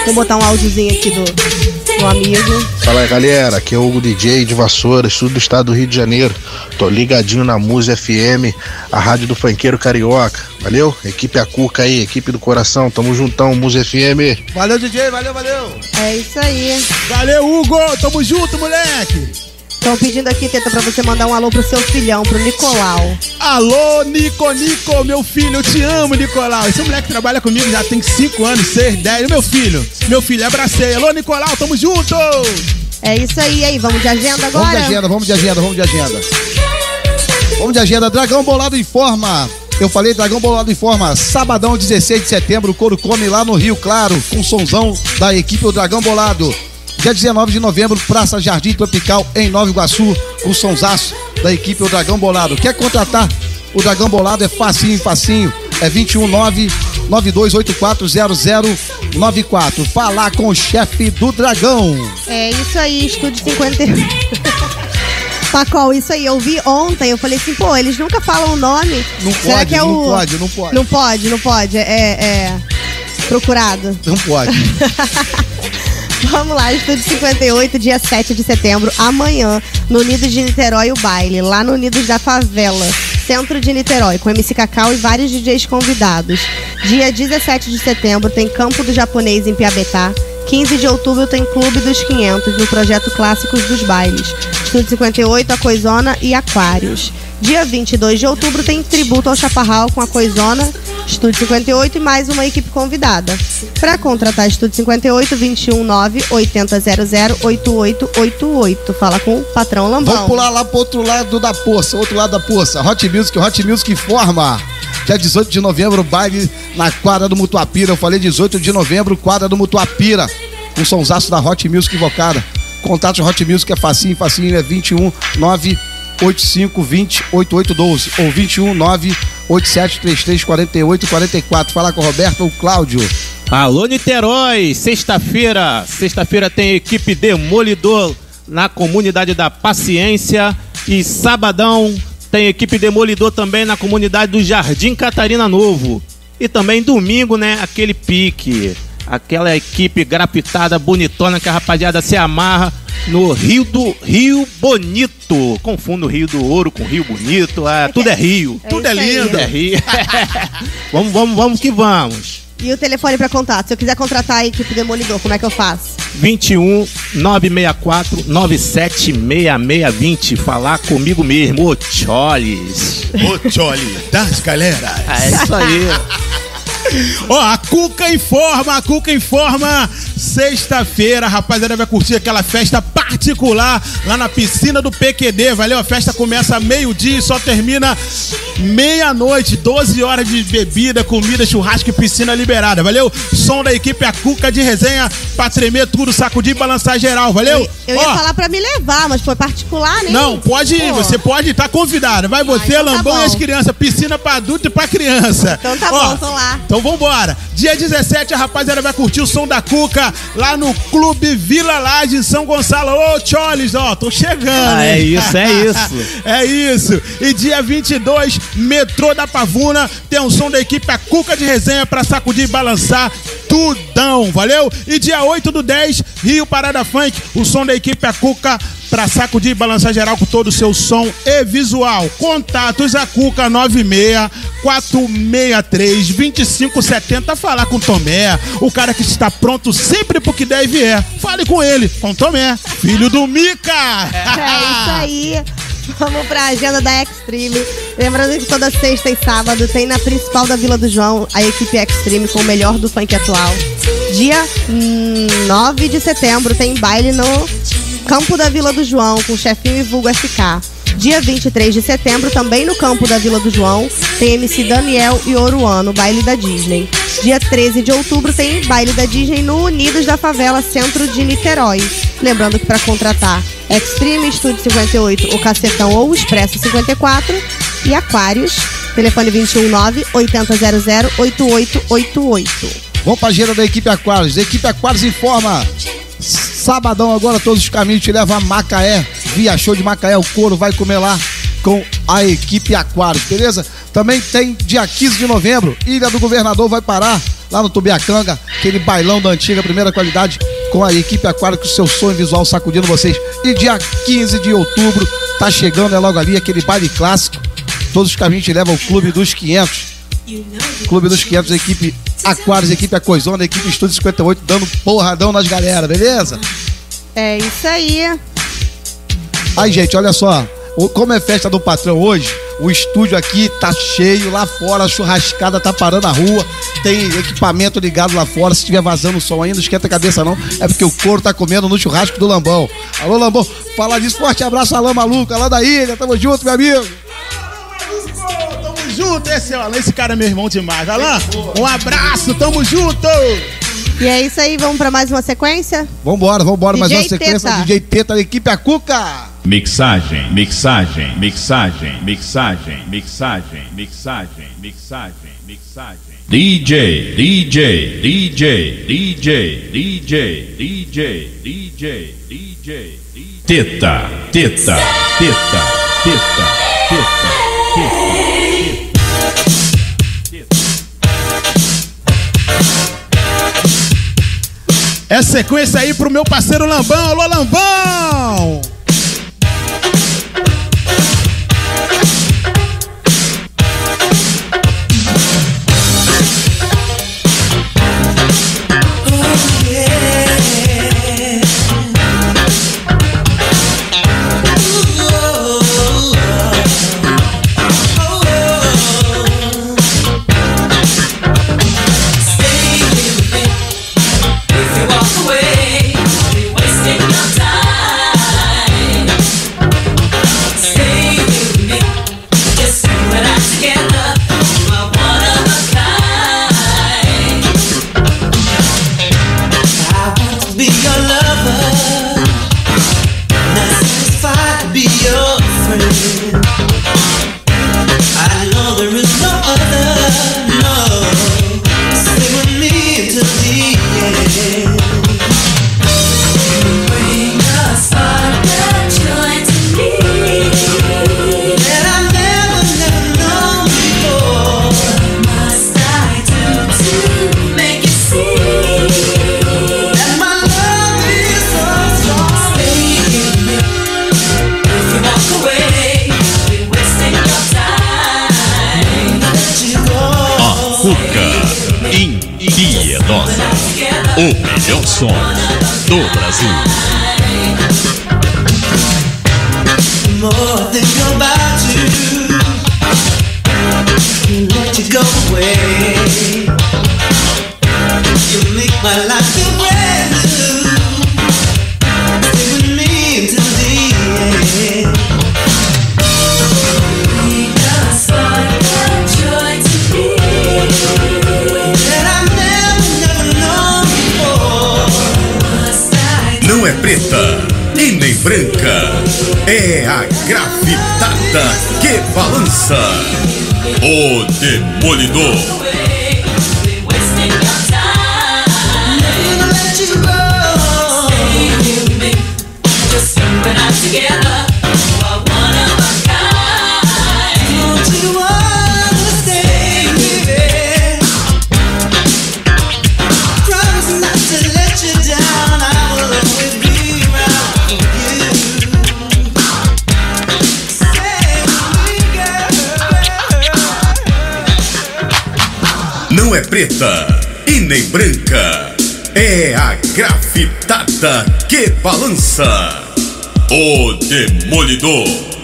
Vou botar um áudiozinho aqui do, do amigo. Fala aí, galera. Aqui é o Hugo DJ de Vassouras, sul do estado do Rio de Janeiro. Tô ligadinho na Musa FM, a rádio do funkeiro carioca. Valeu? Equipe Acuca aí, equipe do coração. Tamo juntão, Musa FM. Valeu, DJ, valeu, valeu. É isso aí. Valeu, Hugo! Tamo junto, moleque! Estão pedindo aqui, Teta, pra você mandar um alô pro seu filhão, pro Nicolau. Alô, Nico, Nico, meu filho, eu te amo, Nicolau. Esse moleque trabalha comigo já tem 5 anos, 6, 10. Meu filho, meu filho, abracei. Alô, Nicolau, tamo junto! É isso aí, aí. Vamos de agenda agora? Vamos de agenda, vamos de agenda, vamos de agenda. Vamos de agenda. Dragão Bolado informa. Eu falei Dragão Bolado informa. Sabadão, 16 de setembro, o Couro Come lá no Rio Claro, com somzão da equipe O Dragão Bolado. Dia 19 de novembro, Praça Jardim Tropical, em Nova Iguaçu, com sonsaço da equipe O Dragão Bolado. Quer contratar o Dragão Bolado? É facinho, facinho. É 219 92840094. Falar com o chefe do Dragão. É isso aí, Estúdio 51. Pacol, isso aí, eu vi ontem, eu falei assim, pô, eles nunca falam o nome. Não Será pode, que é não o... pode, não pode. Não pode, não pode. É, é procurado. Não pode. Vamos lá, Estúdio 58, dia 7 de setembro, amanhã, no Unidos de Niterói, o baile, lá no Unidos da Favela, centro de Niterói, com MC Cacau e vários DJs convidados. Dia 17 de setembro tem Campo do Japonês em Piabetá. 15 de outubro tem Clube dos 500 no projeto Clássicos dos Bailes. Estúdio 58, a Coisona e Aquários. Dia 22 de outubro tem Tributo ao Chaparral com a Coisona, Estúdio 58 e mais uma equipe convidada. Para contratar Estúdio 58, 219 8000 8888. Fala com o patrão Lambão. Vamos pular lá pro outro lado da poça, outro lado da poça. Hot Music, Hot Music informa. Dia 18 de novembro, baile na quadra do Mutuapira. Eu falei 18 de novembro, quadra do Mutuapira. Um sonsaço da Hot Music invocada. Contato Hot Music é facinho, facinho, é 21 985 20 8812 ou 21 987 33 48 44. Falar com o Roberto ou Cláudio. Alô, Niterói! Sexta-feira, sexta-feira tem equipe Demolidor na comunidade da Paciência e sabadão tem equipe Demolidor também na comunidade do Jardim Catarina Novo. E também domingo, né, aquele pique, aquela equipe grafitada bonitona que a rapaziada se amarra no Rio do Rio Bonito. Confundo o Rio do Ouro com Rio Bonito, é, tudo é Rio. É tudo é lindo. É Rio. vamos, vamos, vamos que vamos. E o telefone para contato? Se eu quiser contratar a equipe Demolidor, como é que eu faço? 21 964 976620. Falar comigo mesmo, ô Choles. Ô, Tcholi, das galera. É isso aí. Ó, a Cuca informa, a Cuca informa. Sexta-feira, rapaziada vai curtir aquela festa particular lá na piscina do PQD, valeu? A festa começa meio-dia e só termina meia-noite, 12 horas de bebida, comida, churrasco e piscina liberada, valeu? Som da equipe A Cuca de resenha pra tremer tudo, sacudir e balançar geral, valeu? Eu ia Ó, falar pra me levar, mas foi particular, né? não, pode ir, Pô. você pode estar convidado. Vai você, então tá Lambão bom. e as crianças. Piscina pra adulto e pra criança. Então tá Ó, bom, tô lá. Então vambora. Dia 17, a rapaziada vai curtir o som da Cuca lá no Clube Vila Laje São Gonçalo. Ô, Choles, ó, tô chegando. Ah, é isso, é isso. é isso. E dia 22, Metrô da Pavuna, tem um som da equipe A Cuca de Resenha pra sacudir e balançar tudão, valeu? E dia 8 do 10, Rio Parada Funk, o som da equipe A Cuca pra sacudir e balançar geral com todo o seu som e visual. Contatos a Cuca 96 463 2570. Falar com Tomé, o cara que está pronto sempre pro que der e vier. Fale com ele, com Tomé, filho do Mica. É isso aí. Vamos pra agenda da Extreme. Lembrando que toda sexta e sábado tem na principal da Vila do João a equipe Extreme com o melhor do funk atual. Dia hum, 9 de setembro tem baile no Campo da Vila do João com o chefinho e vulgo FK. Dia 23 de setembro, também no campo da Vila do João, tem MC Daniel e Oruano, baile da Disney. Dia 13 de outubro tem baile da Disney no Unidos da Favela, centro de Niterói. Lembrando que para contratar Extreme Studio 58, o Cacetão ou o Expresso 54 e Aquários, telefone 219 8000 8888. Vamos pra agenda da equipe Aquários. A equipe Aquários informa. Sabadão agora todos os caminhos te levam a Macaé. Via show de Macaé, o couro vai comer lá com a equipe Aquários, beleza? Também tem dia 15 de novembro, Ilha do Governador vai parar lá no Tubiacanga, aquele bailão da antiga primeira qualidade com a equipe Aquário com o seu e visual sacudindo vocês. E dia 15 de outubro tá chegando é logo ali aquele baile clássico. Todos os caminhos te levam ao Clube dos 500. Clube dos 500, equipe Aquários, equipe Acoizona, equipe Estúdio 58, dando porradão nas galera, beleza? É isso aí. Aí, gente, olha só. Como é festa do patrão hoje, o estúdio aqui tá cheio, lá fora a churrascada tá parando a rua, tem equipamento ligado lá fora, se estiver vazando o som ainda, não esquenta a cabeça não, é porque o couro tá comendo no churrasco do Lambão. Alô, Lambão, fala disso, forte abraço, Alain Maluca, lá da ilha, tamo junto, meu amigo. Tamo junto, esse, ó, esse cara é meu irmão demais. Alain, um abraço, tamo junto! E é isso aí, vamos pra mais uma sequência? Vambora, vambora, mais DJ uma sequência Teta. do DJ Teta da equipe A Cuca. Mixagem, mixagem, mixagem, mixagem, mixagem, mixagem, mixagem, mixagem. DJ, DJ, DJ, DJ, DJ, DJ, DJ, DJ, Teta, teta, teta, teta, teta, teta. É sequência aí pro meu parceiro Lambão. Alô, Lambão! Do Brasil. Demolidor. Preta e nem branca, é a gravitada que balança. O Demolidor.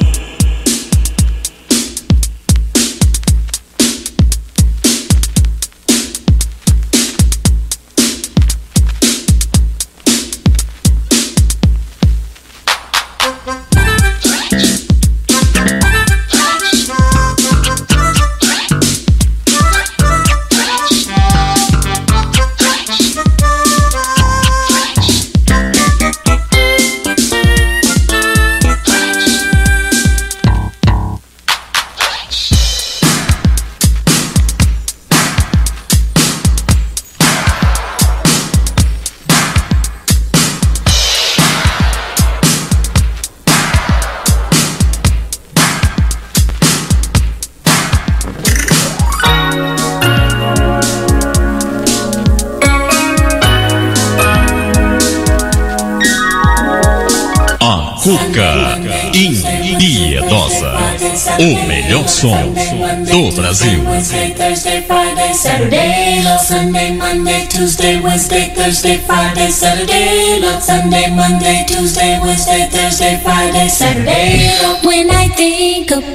Tuesday, Wednesday, Thursday, Friday, Saturday, love Sunday, Monday, Tuesday, Wednesday, Thursday, Friday, Saturday. When I think about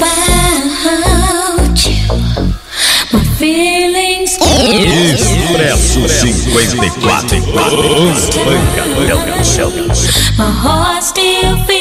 you, my feelings. Expresso 54 Banca, Belga, My heart still feels.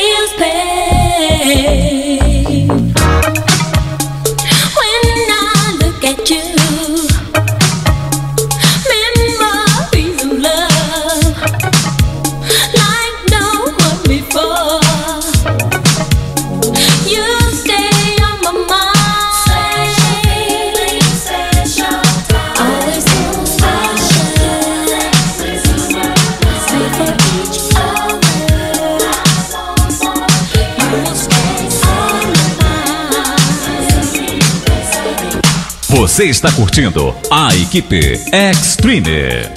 Você está curtindo a equipe Extreme.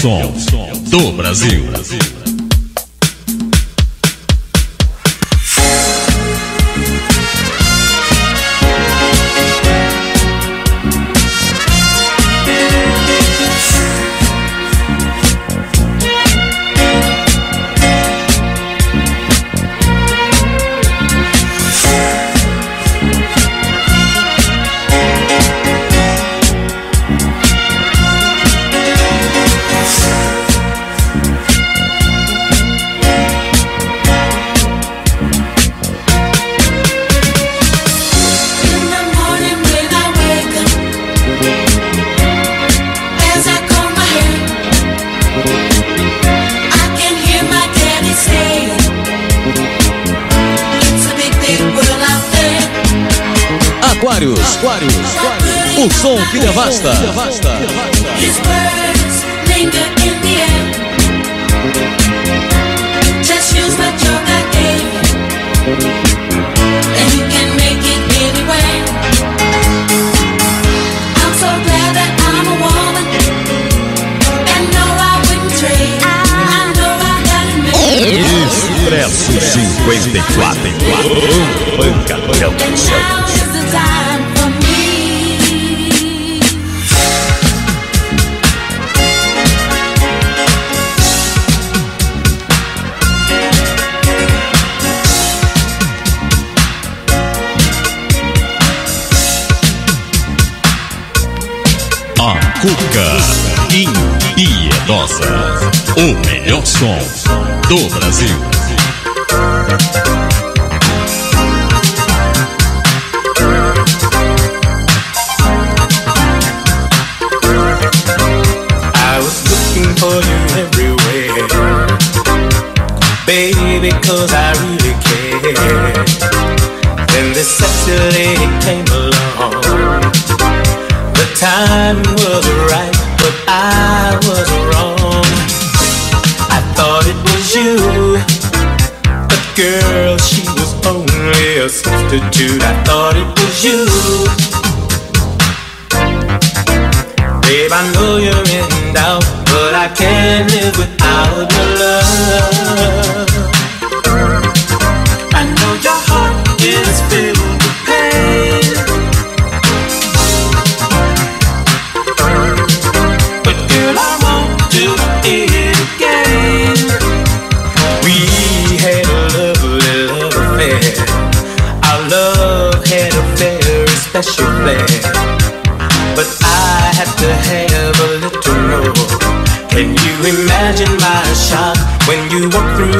som do Brasil. I can't live without your love.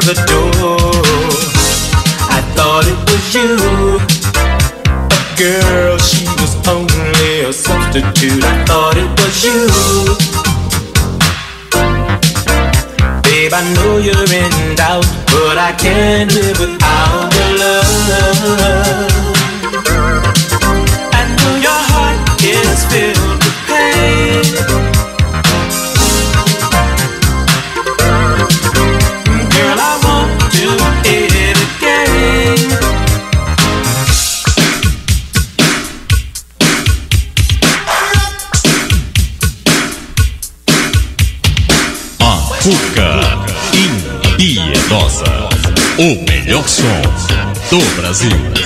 the door. I thought it was you. A girl, she was only a substitute. I thought it was you. Babe, I know you're in doubt, but I can't live without your love. I know your heart is filled with pain. O melhor som do Brasil.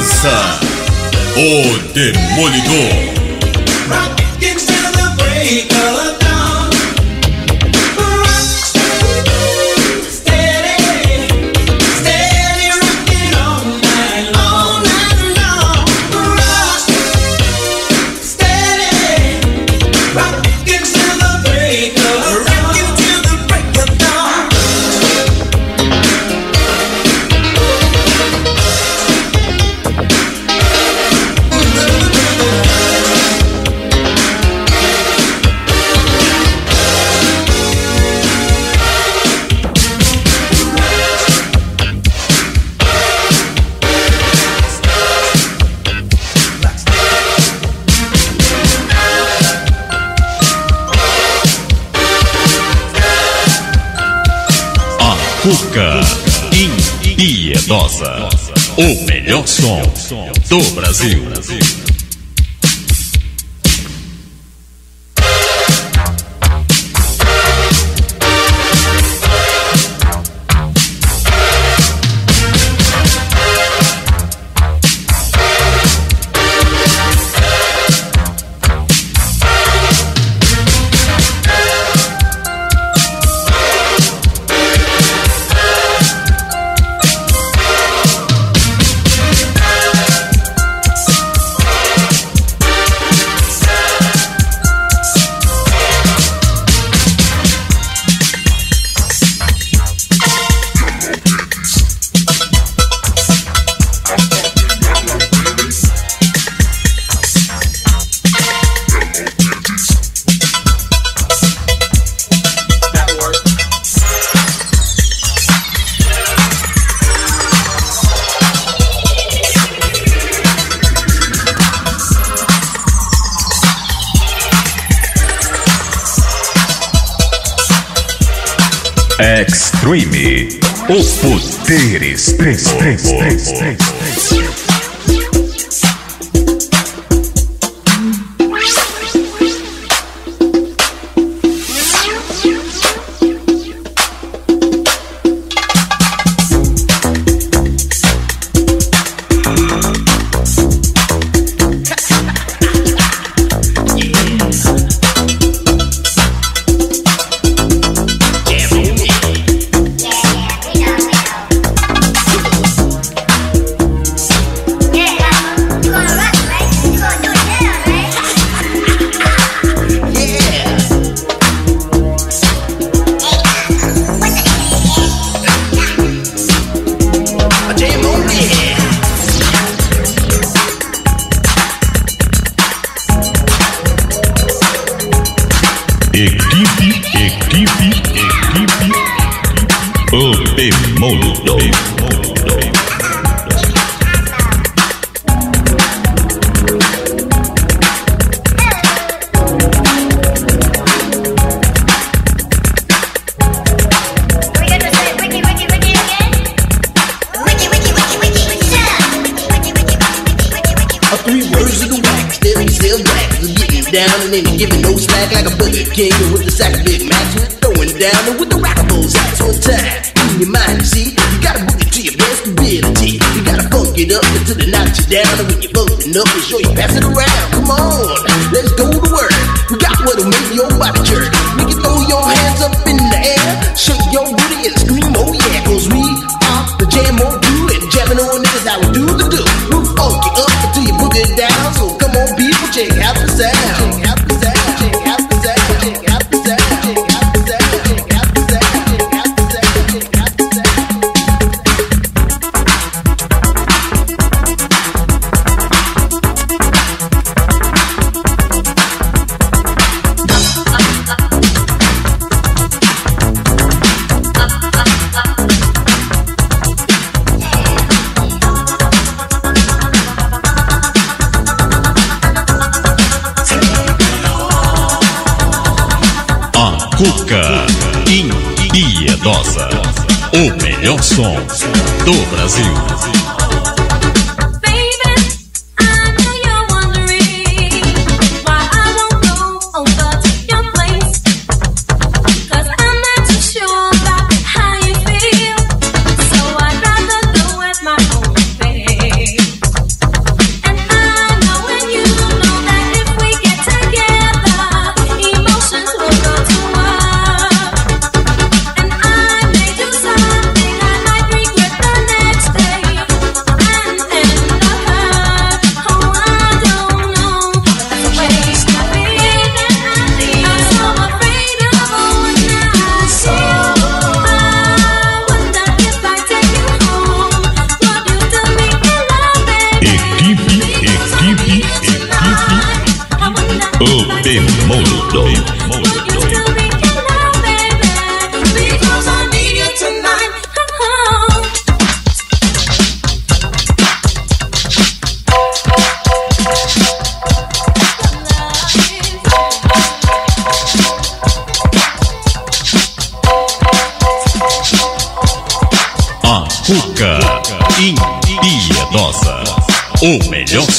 Lança o Demolidor. Cuca Impiedosa. O melhor som do Brasil. Extremo. Equipe, equipe, equipe. O Bemoldo. A three words Of Big Macs. We're throwing down and with the rockables hats on time. In your mind, you see, you gotta book it to your best ability. You gotta funk it up until they knock you down, and when you're bumping up, make sure you pass it around. Som do Brasil.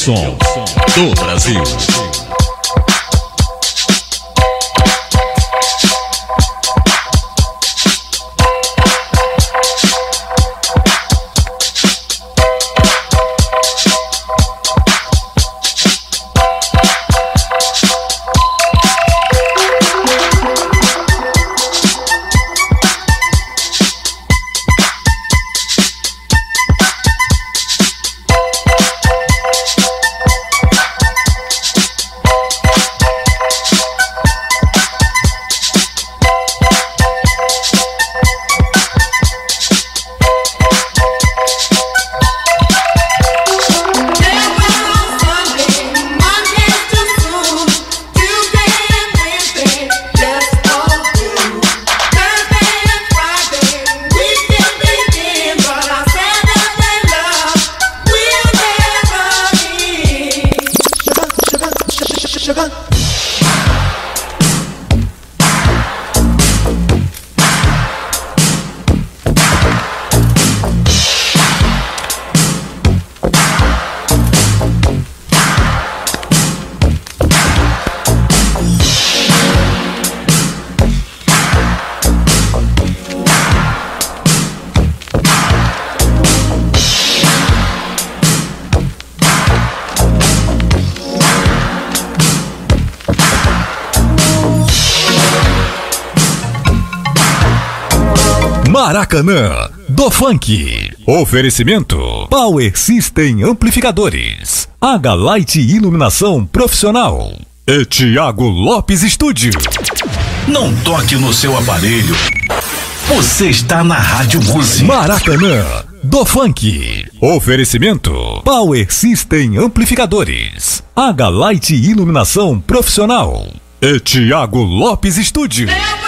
Som do Brasil. Maracanã, do Funk. Oferecimento: Power System Amplificadores. H-Light Iluminação Profissional. E Thiago Lopes Estúdio. Não toque no seu aparelho. Você está na Rádio Música. Maracanã, do Funk. Oferecimento: Power System Amplificadores. H-Light Iluminação Profissional. E Thiago Lopes Estúdio. Sunday,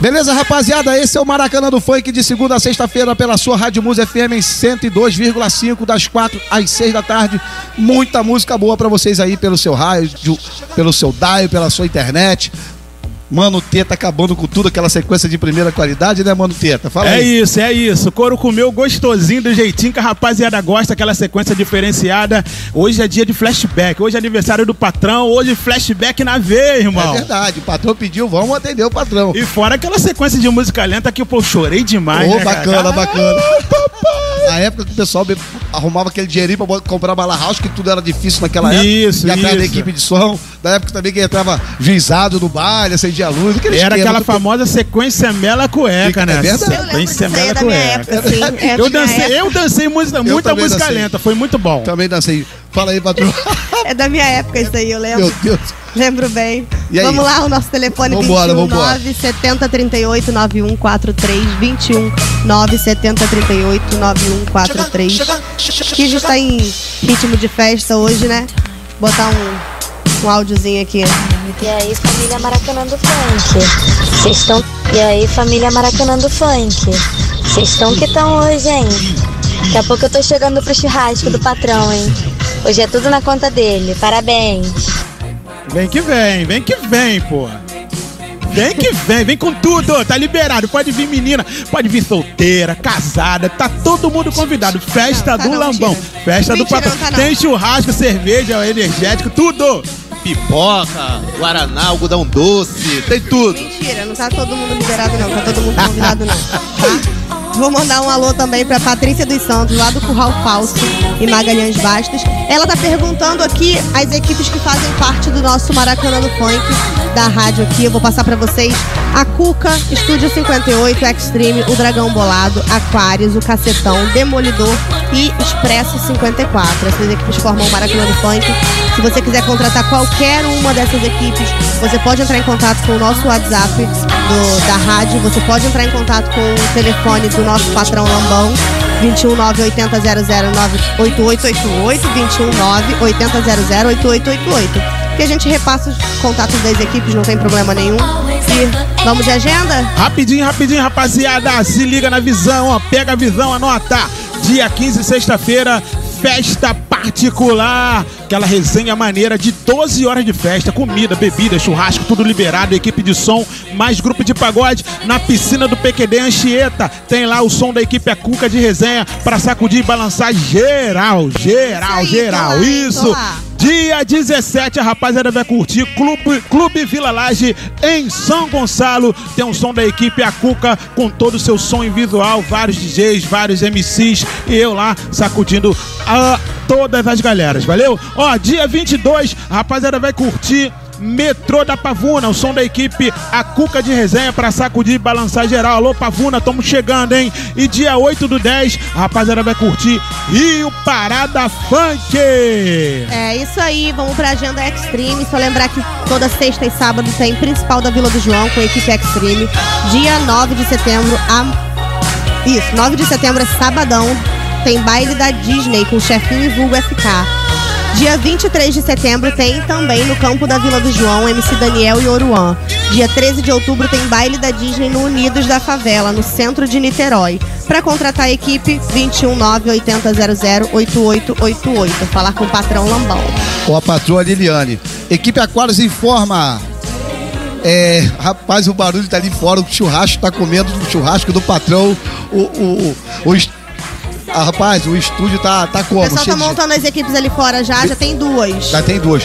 Beleza, rapaziada? Esse é o Maracanã do Funk de segunda a sexta-feira pela sua Rádio Música FM em 102,5 das 4 às 6 da tarde. Muita música boa pra vocês aí pelo seu rádio, pelo seu dial, pela sua internet. Mano Teta acabando com tudo, aquela sequência de primeira qualidade, né, Mano Teta? Fala É aí. isso, é isso. Couro comeu gostosinho do jeitinho que a rapaziada gosta, aquela sequência diferenciada. Hoje é dia de flashback, hoje é aniversário do patrão, hoje flashback na veia, irmão. É verdade, o patrão pediu, vamos atender o patrão. E fora aquela sequência de música lenta que, pô, chorei demais, Ô, né, cara? bacana, bacana. Na época que o pessoal arrumava aquele dinheirinho pra comprar bala house, que tudo era difícil naquela época. Isso, E atrás da equipe de som. Da época também que entrava juizado no baile, acendia a luz. aquele Era esquema. aquela famosa sequência mela cueca, É né? verdade. Sequência mela da minha cueca. época. É Eu dancei, eu dancei música, muita música dancei. lenta, foi muito bom. Também dancei. Fala aí, patrão. É da minha época isso aí, eu lembro. Meu Deus. Lembro bem. E aí? Vamos lá, o nosso telefone Vambora, 21 vambora. 970 38 9143 21 970 38 9143. Que a gente tá em ritmo de festa hoje, né? Botar um, um áudiozinho aqui. E aí, família Maracanã do Funk? Vocês estão. E aí, família Maracanã do Funk? Vocês estão que estão hoje, hein? Daqui a pouco eu tô chegando pro churrasco do patrão, hein? Hoje é tudo na conta dele. Parabéns. Vem que vem, vem que vem, pô. Vem que vem, vem com tudo, tá liberado. Pode vir menina, pode vir solteira, casada, tá todo mundo convidado. Festa do Lambão, festa do Mentira, patrão. não tá não. Tem churrasco, cerveja, energético, tudo. Pipoca, guaraná, algodão doce, tem tudo. Mentira, não tá todo mundo liberado não, tá todo mundo convidado não, tá? Vou mandar um alô também pra Patrícia dos Santos, lá do Curral Falso e Magalhães Bastos. Ela tá perguntando aqui as equipes que fazem parte do nosso Maracanã do Funk, da rádio aqui. Eu vou passar pra vocês. A Cuca, Estúdio 58, Extreme, o Dragão Bolado, Aquários, o Cacetão, Demolidor e Expresso 54. Essas equipes formam o Maracanã do Funk. Se você quiser contratar qualquer uma dessas equipes, você pode entrar em contato com o nosso WhatsApp do- da rádio, você pode entrar em contato com o telefone do nosso patrão Lambão, 21 980 8888, 21 980 8888. Que a gente repassa os contatos das equipes, não tem problema nenhum. E vamos de agenda? Rapidinho, rapidinho, rapaziada. Se liga na visão, ó. Pega a visão, anota. Dia 15, sexta-feira, festa particular. Aquela resenha maneira de 12 horas de festa. Comida, bebida, churrasco, tudo liberado. Equipe de som, mais grupo de pagode na piscina do PQD Anchieta. Tem lá o som da equipe A Cuca de resenha pra sacudir e balançar geral, geral, geral. Isso. Dia 17, a rapaziada vai curtir Clube, Clube Vila Laje em São Gonçalo. Tem um som da equipe A Cuca com todo o seu som visual, vários DJs, vários MCs e eu lá sacudindo a todas as galeras, valeu? Ó, dia 22, a rapaziada vai curtir Metrô da Pavuna, o som da equipe A Cuca de Resenha pra sacudir e balançar geral. Alô, Pavuna, tamo chegando, hein? E dia 8 do 10, a rapaziada vai curtir Rio Parada Funk. É isso aí, vamos pra agenda Extreme. Só lembrar que toda sexta e sábado tem principal da Vila do João com a equipe Extreme. Dia 9 de setembro, a... isso, 9 de setembro é sabadão. Tem baile da Disney com o chefinho vulgo FK. Dia 23 de setembro tem também no campo da Vila do João MC Daniel e Oruan. Dia 13 de outubro tem baile da Disney no Unidos da Favela, no centro de Niterói. Para contratar a equipe, 21980008888. Falar com o patrão Lambão. Com a patroa Liliane. Equipe Aquários informa. É, rapaz, o barulho tá ali fora, o churrasco tá comendo o churrasco do patrão. O, o, o, o ah, rapaz, o estúdio tá, tá O como? pessoal tá Cheio de- montando as equipes ali fora já, já tem duas. Já tem duas.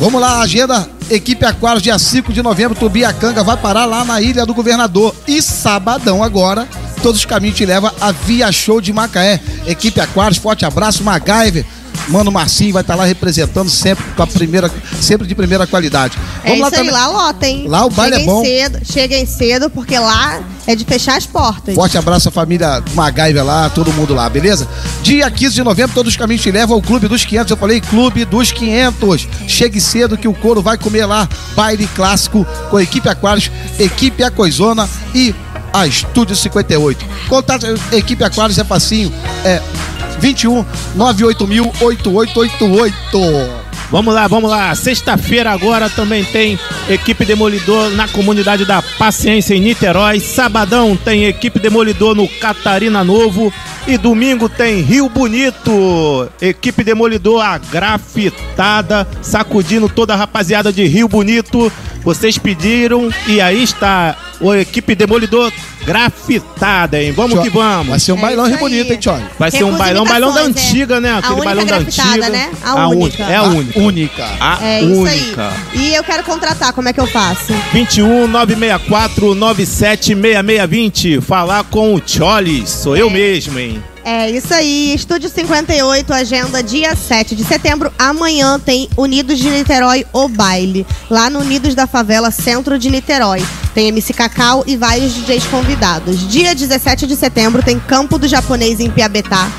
Vamos lá, agenda. Equipe Aquários, dia 5 de novembro, Tubiacanga vai parar lá na Ilha do Governador. E sabadão agora, todos os caminhos te levam a Via Show de Macaé. Equipe Aquários, forte abraço, MacGyver. Mano Marcinho vai estar lá representando sempre com a primeira, sempre de primeira qualidade. É isso aí, lá lotem. Lá o baile é Cheguem bom. Cedo, cheguem cedo, porque lá é de fechar as portas. Forte abraço à família MacGyver lá, todo mundo lá, beleza? Dia 15 de novembro, todos os caminhos te levam ao Clube dos 500. Eu falei Clube dos 500. Chegue cedo que o couro vai comer lá. Baile clássico com a equipe Aquários, equipe Acoizona e a Estúdio 58. Contato equipe Aquários é facinho. É 21 98 mil 8888. Vamos lá, vamos lá. Sexta-feira agora também tem equipe Demolidor na comunidade da Paciência em Niterói. Sabadão tem equipe Demolidor no Catarina Novo. E domingo tem Rio Bonito. Equipe Demolidor a grafitada, sacudindo toda a rapaziada de Rio Bonito. Vocês pediram e aí está o equipe Demolidor grafitada, hein? Vamos que vamos. Vai ser um bailão Rio Bonito, hein, Tchoi? Vai ser um bailão, bailão da é. antiga, né? A Aquele bailão da grafitada, antiga. né? A única. É a A única. única. A É isso única. aí. E eu quero contratar, como é que eu faço? 21 964 97 6620. Falar com o Cholis. Sou eu mesmo, hein? É isso aí, Estúdio 58, agenda dia 7 de setembro. Amanhã tem Unidos de Niterói, o baile, lá no Unidos da Favela, centro de Niterói. Tem MC Cacau e vários DJs convidados. Dia 17 de setembro tem Campo do Japonês em Piabetá.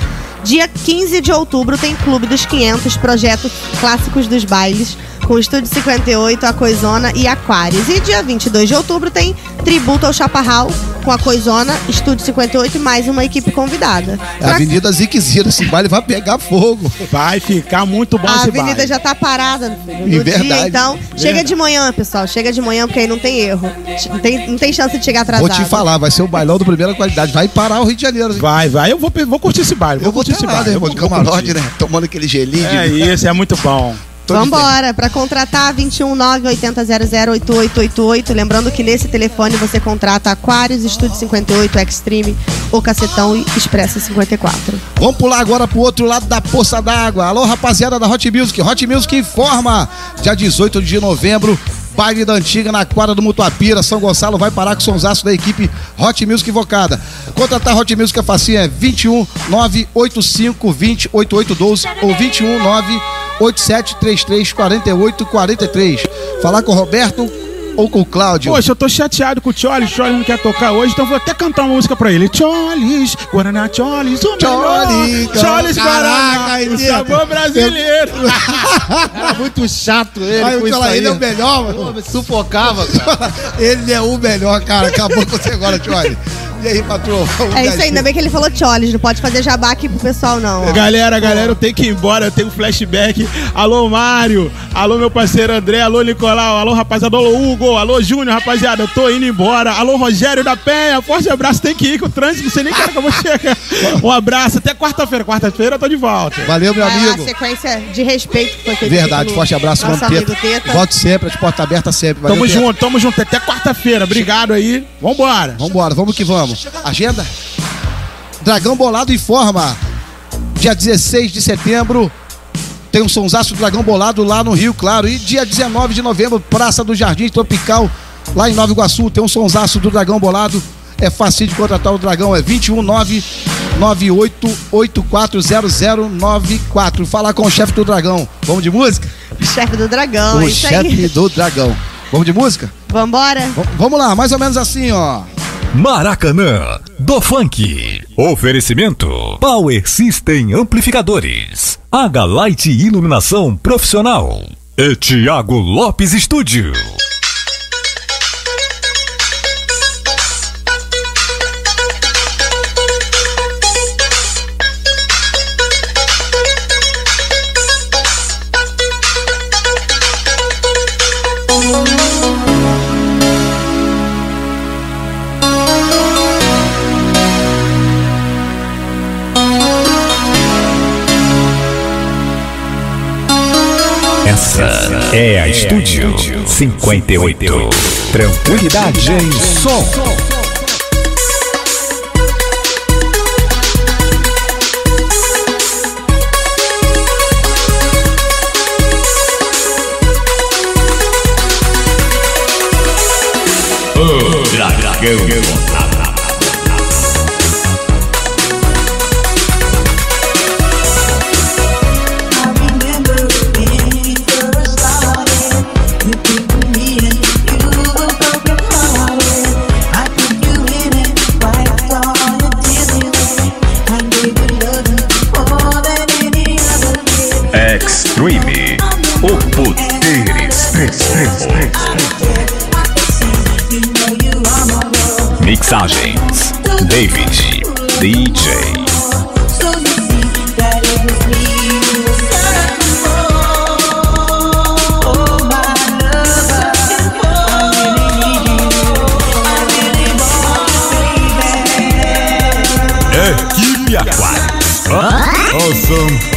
Dia 15 de outubro tem Clube dos 500, projeto Clássicos dos Bailes, com Estúdio 58, a Coisona e Aquários. E dia 22 de outubro tem Tributo ao Chaparral, com a Coisona, Estúdio 58 e mais uma equipe convidada. É a Avenida Ziquezira, esse baile vai pegar fogo. Vai ficar muito bom A esse avenida baile. já tá parada no É no dia, verdade. então chega Verdade. de manhã, pessoal. Chega de manhã, porque aí não tem erro. Não tem, não tem chance de chegar atrasado. Vou te falar, vai ser um bailão de primeira qualidade. Vai parar o Rio de Janeiro. hein? Vai, vai. Eu vou, vou curtir esse baile. Vou Eu vou curtir esse lá, baile. né, eu irmão? vou- De camarote, né? Tomando aquele gelinho. É de... isso, é muito bom. Vambora, pra contratar 219-8000-8888. Lembrando que nesse telefone você contrata Aquários, Estúdio 58, Extreme, O Cacetão e Expresso 54. Vamos pular agora pro outro lado da poça d'água. Alô, rapaziada da Hot Music. Hot Music informa. Dia 18 de novembro, baile da antiga na quadra do Mutuapira. São Gonçalo vai parar com o sonsaço da equipe Hot Music Invocada. Contratar Hot Music é facinho, é 21 985 20 8812 ou 21 98733 48 43. Falar com o Roberto ou com o Cláudio. Poxa, eu tô chateado com o Cholis. O Cholis não quer tocar hoje, então eu vou até cantar uma música pra ele. Cholis, Guaraná Cholis, o Cholis. Cholis caraca, Guaraná, o sabor brasileiro. Era muito chato ele. Aí com falar, aí. ele é o melhor, mano. Pô, Sufocava, cara. Ele é o melhor, cara. Acabou com você agora, Tioli. E aí, patrão? É isso aí, ainda bem que ele falou Cholis, não pode fazer jabá aqui pro pessoal, não. ó. Galera, galera, eu tenho que ir embora, eu tenho um flashback. Alô, Mário. Alô, meu parceiro André. Alô, Nicolau. Alô, rapaziada. Alô, Hugo. Alô, Júnior, rapaziada. Eu tô indo embora. Alô, Rogério da Penha. Forte abraço. Tem que ir com o trânsito. Não sei nem que hora que eu vou chegar. Um abraço. Até quarta-feira. Quarta-feira eu tô de volta. Valeu, meu Vai lá, amigo. sequência de respeito que foi feita Verdade, forte abraço, nosso amigo Teta. Volte sempre, de porta aberta sempre. Valeu, Tamo Teta. junto, tamo junto. Até quarta-feira. Obrigado aí. Vambora. Vambora, vamos que vamos. Agenda? Dragão Bolado informa. Dia 16 de setembro tem um sonsaço do Dragão Bolado lá no Rio Claro. E dia 19 de novembro, Praça do Jardim Tropical, lá em Nova Iguaçu, tem um sonsaço do Dragão Bolado. É fácil de contratar o Dragão, é 219 98840094. Falar com o chefe do Dragão. Vamos de música? Chefe do Dragão, é o isso chefe aí. do Dragão. Vamos de música? Vambora? V- vamos lá, mais ou menos assim, ó. Maracanã, do Funk. Oferecimento: Power System Amplificadores. H-Light Iluminação Profissional. E Thiago Lopes Estúdio. Estúdio 58. Tranquilidade em som. O dragão. Mixagens David DJ. Equipe Aquários. Awesome.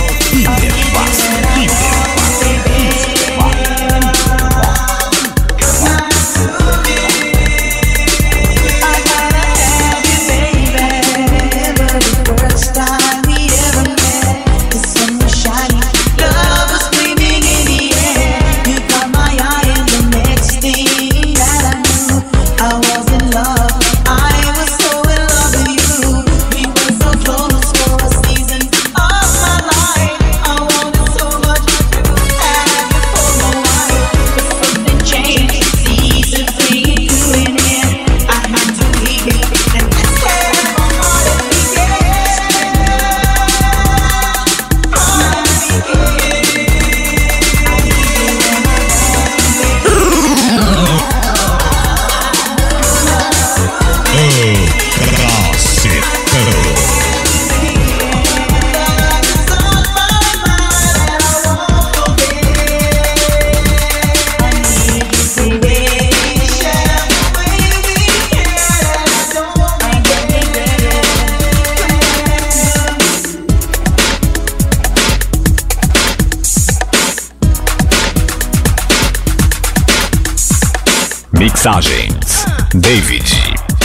Mixagens David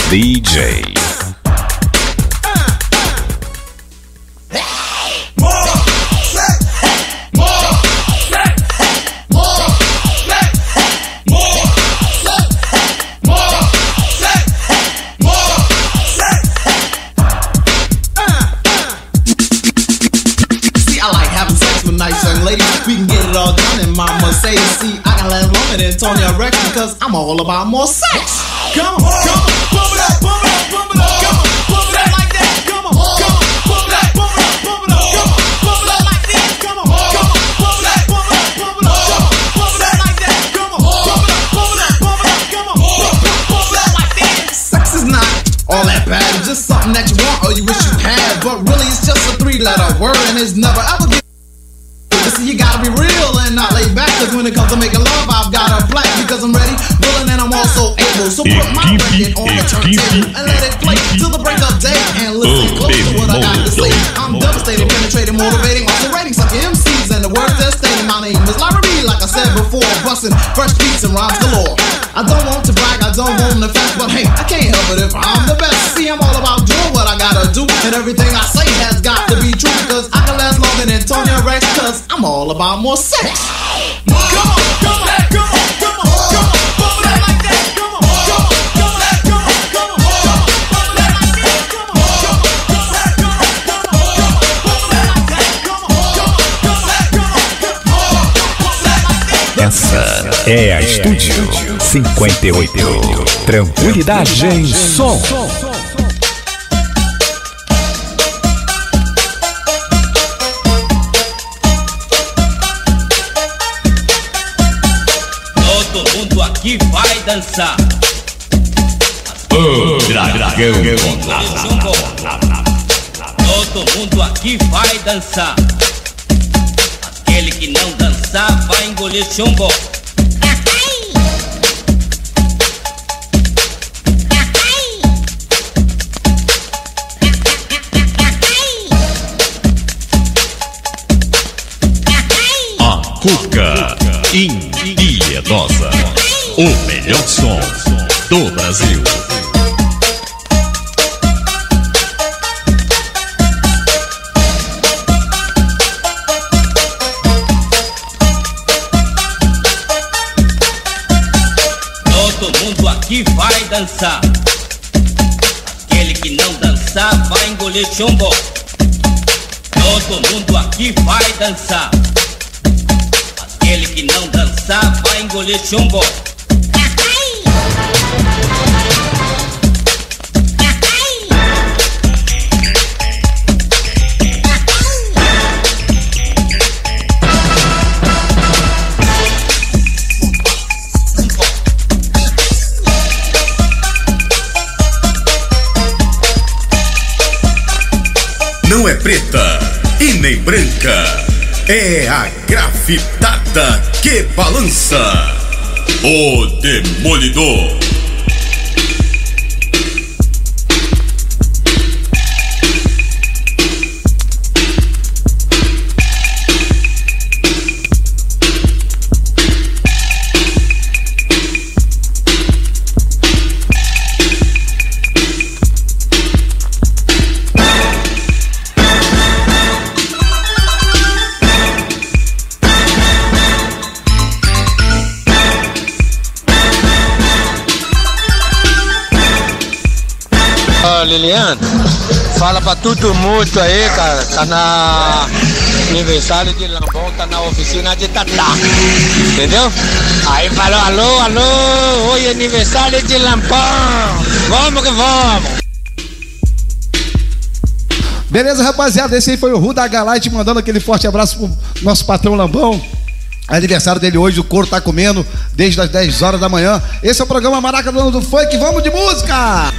DJ. All about more sex. Come on, come on, pump it up, pump it up, pump it up. Come on, pump it up like that. Come on, come on, pump it up, pump it up, pump it up. Come on, pump it up like this. Come on, come on, pump it up, pump it up, pump it up. Come on, pump it up like that. Come on, pump it up, pump it up, pump it up. Come on, pump it up, pump it up like this. Sex is not all that bad. It's just something that you want or you wish you had. But really, it's just a three-letter word, and it's never ever. Get See, you gotta be real and not lay. Cause when it comes to making love, I've got a black because I'm ready, willing, and I'm also able. So put my record on the turntable and let it play till the break of day. And listen close to what I got to say. I'm devastating, penetrating, motivating, also writing sucking MCs and the words they're stating. My name is Larry B, like I said before, busting fresh beats and rhymes galore. I don't want to brag, I don't want to flex, but hey, I can't help it if I'm the best. See, I'm all about doing what I gotta do, and everything I say has got to be true. Cause I can last longer than Tony Rex, cause I'm all about more sex. Essa é a Estúdio 58. Tranquilidade em som. Dançar. O dragão Todo mundo aqui vai dançar. Aquele que não dançar vai engolir chumbo. A Cuca Impiedosa. O melhor som do Brasil. Todo mundo aqui vai dançar. Aquele que não dançar vai engolir chumbo. Todo mundo aqui vai dançar. Aquele que não dançar vai engolir chumbo. Preta e nem branca. É a grafitada que balança. O Demolidor. Liliane, fala pra todo mundo aí, cara. Tá na aniversário de Lambão, tá na oficina de Tatá. Entendeu? Aí falou, alô, alô, hoje é aniversário de Lambão. Vamos que vamos. Beleza, rapaziada? Esse aí foi o Ruda Galite mandando aquele forte abraço pro nosso patrão Lambão. Aniversário dele hoje, o couro tá comendo desde as 10 horas da manhã. Esse é o programa Maraca do Ano do Funk. Vamos de música!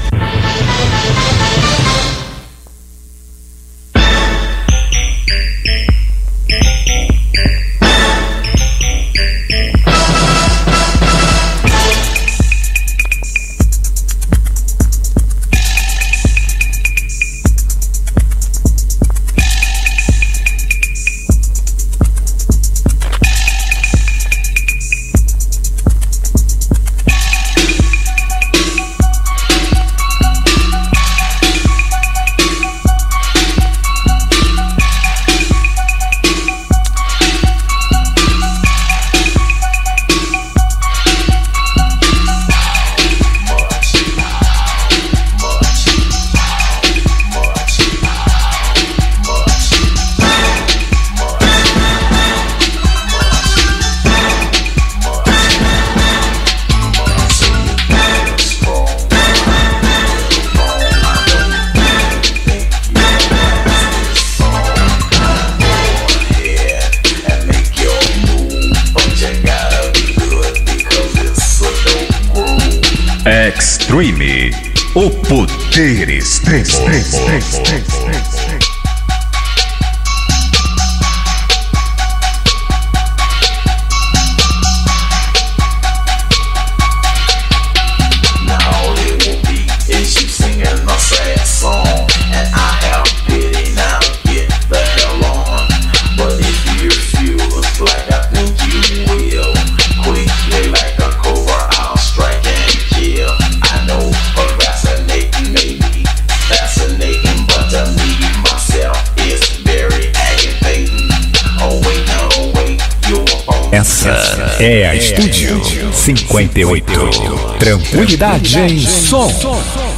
58. Tranquilidade em som. Numa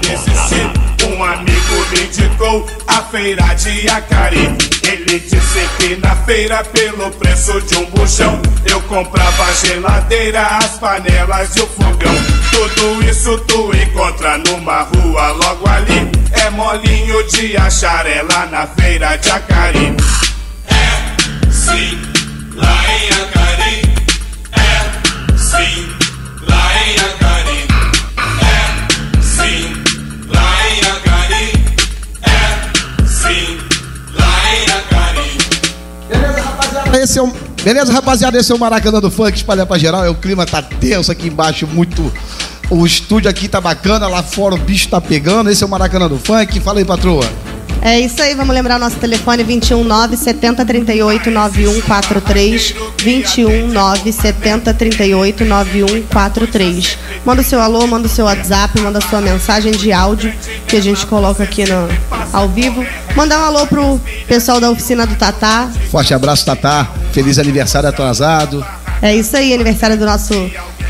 desistir. Um amigo me indicou a feira de Acari. Ele disse que na feira, pelo preço de um buchão, eu comprava a geladeira, as panelas e o fogão. Tudo isso tu encontra numa rua logo ali. É molinho de achar ela na feira de Acari. É sim, lá em Acari. Esse é o... Beleza, rapaziada? Esse é o Maracanã do Funk, espalha pra geral. É, o clima tá tenso aqui embaixo, muito. O estúdio aqui tá bacana, lá fora o bicho tá pegando. Esse é o Maracanã do Funk. Fala aí, patroa. É isso aí, vamos lembrar o nosso telefone 219 7038 9143 219 7038 9143. Manda o seu alô, manda o seu WhatsApp, manda a sua mensagem de áudio que a gente coloca aqui no, ao vivo. Mandar um alô pro pessoal da oficina do Tatá. Forte abraço, Tatá. Feliz aniversário atrasado. É isso aí, aniversário do nosso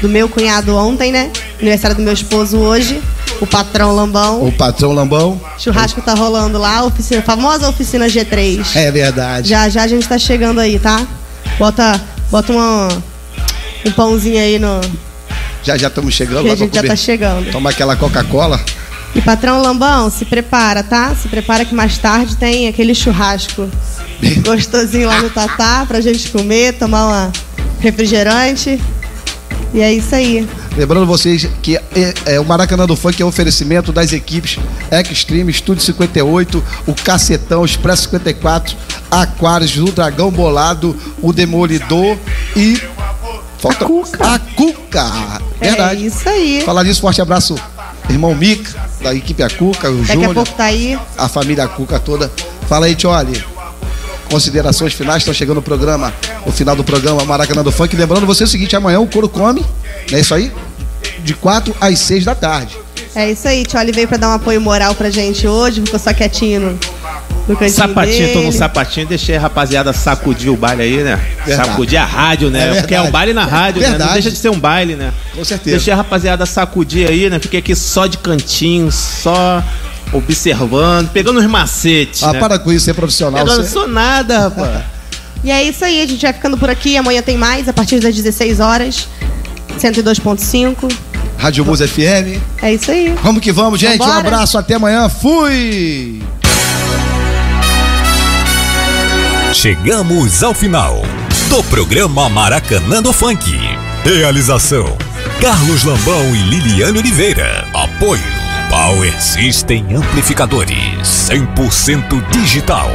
do meu cunhado ontem, né? Aniversário do meu esposo hoje, o patrão Lambão. O patrão Lambão. Churrasco tá rolando lá, oficina, famosa oficina G3. É verdade. Já já a gente tá chegando aí, tá? Bota, bota uma, um pãozinho aí no. Já já estamos chegando Que a gente já tá chegando. Toma aquela Coca-Cola. E patrão Lambão, se prepara, tá? Se prepara que mais tarde tem aquele churrasco gostosinho lá no Tatá pra gente comer, tomar uma refrigerante. E é isso aí. Lembrando vocês que é, é, o Maracanã do Funk é um oferecimento das equipes Extreme, Estúdio 58, o Cacetão, Expresso 54, Aquários, o Dragão Bolado, o Demolidor e. Falta a Cuca. A Cuca. Verdade. É isso aí. Falar nisso, forte abraço, irmão Mica, da equipe A Cuca, o Daqui a Júnior, pouco tá aí. a família Cuca toda. Fala aí, Tioli. Considerações finais, estão chegando o programa, o final do programa Maracanã do Funk. Lembrando você o seguinte, amanhã o Couro Come, não é isso aí? De 4 às 6 da tarde. É isso aí, Tcholi veio pra dar um apoio moral pra gente hoje, ficou só quietinho no, no cantinho Sapatinho, tô no dele. sapatinho, deixei a rapaziada sacudir o baile aí, né? Verdade. Sacudir a rádio, né? É. Porque é um baile na rádio, né? Não deixa de ser um baile, né? Com certeza. Deixei a rapaziada sacudir aí, né? Fiquei aqui só de cantinho, só observando, pegando os macetes. Ah, né? para com isso, você é profissional. Pegando Você... sou nada, rapaz. E é isso aí, a gente vai ficando por aqui. Amanhã tem mais, a partir das 16 horas. 102.5. Rádio Musa FM. É isso aí. Vamos que vamos, gente. Um Vambora. abraço, até amanhã. Fui! Chegamos ao final do programa Maracanã do Funk. Realização: Carlos Lambão e Liliane Oliveira. Apoio: Power System Amplificadores 100% digital.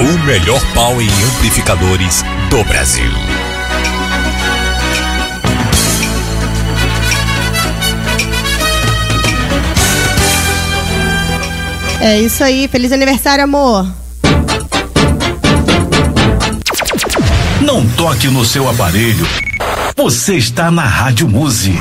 O melhor pau em amplificadores do Brasil. É isso aí. Feliz aniversário, amor. Não toque no seu aparelho. Você está na Rádio Muse.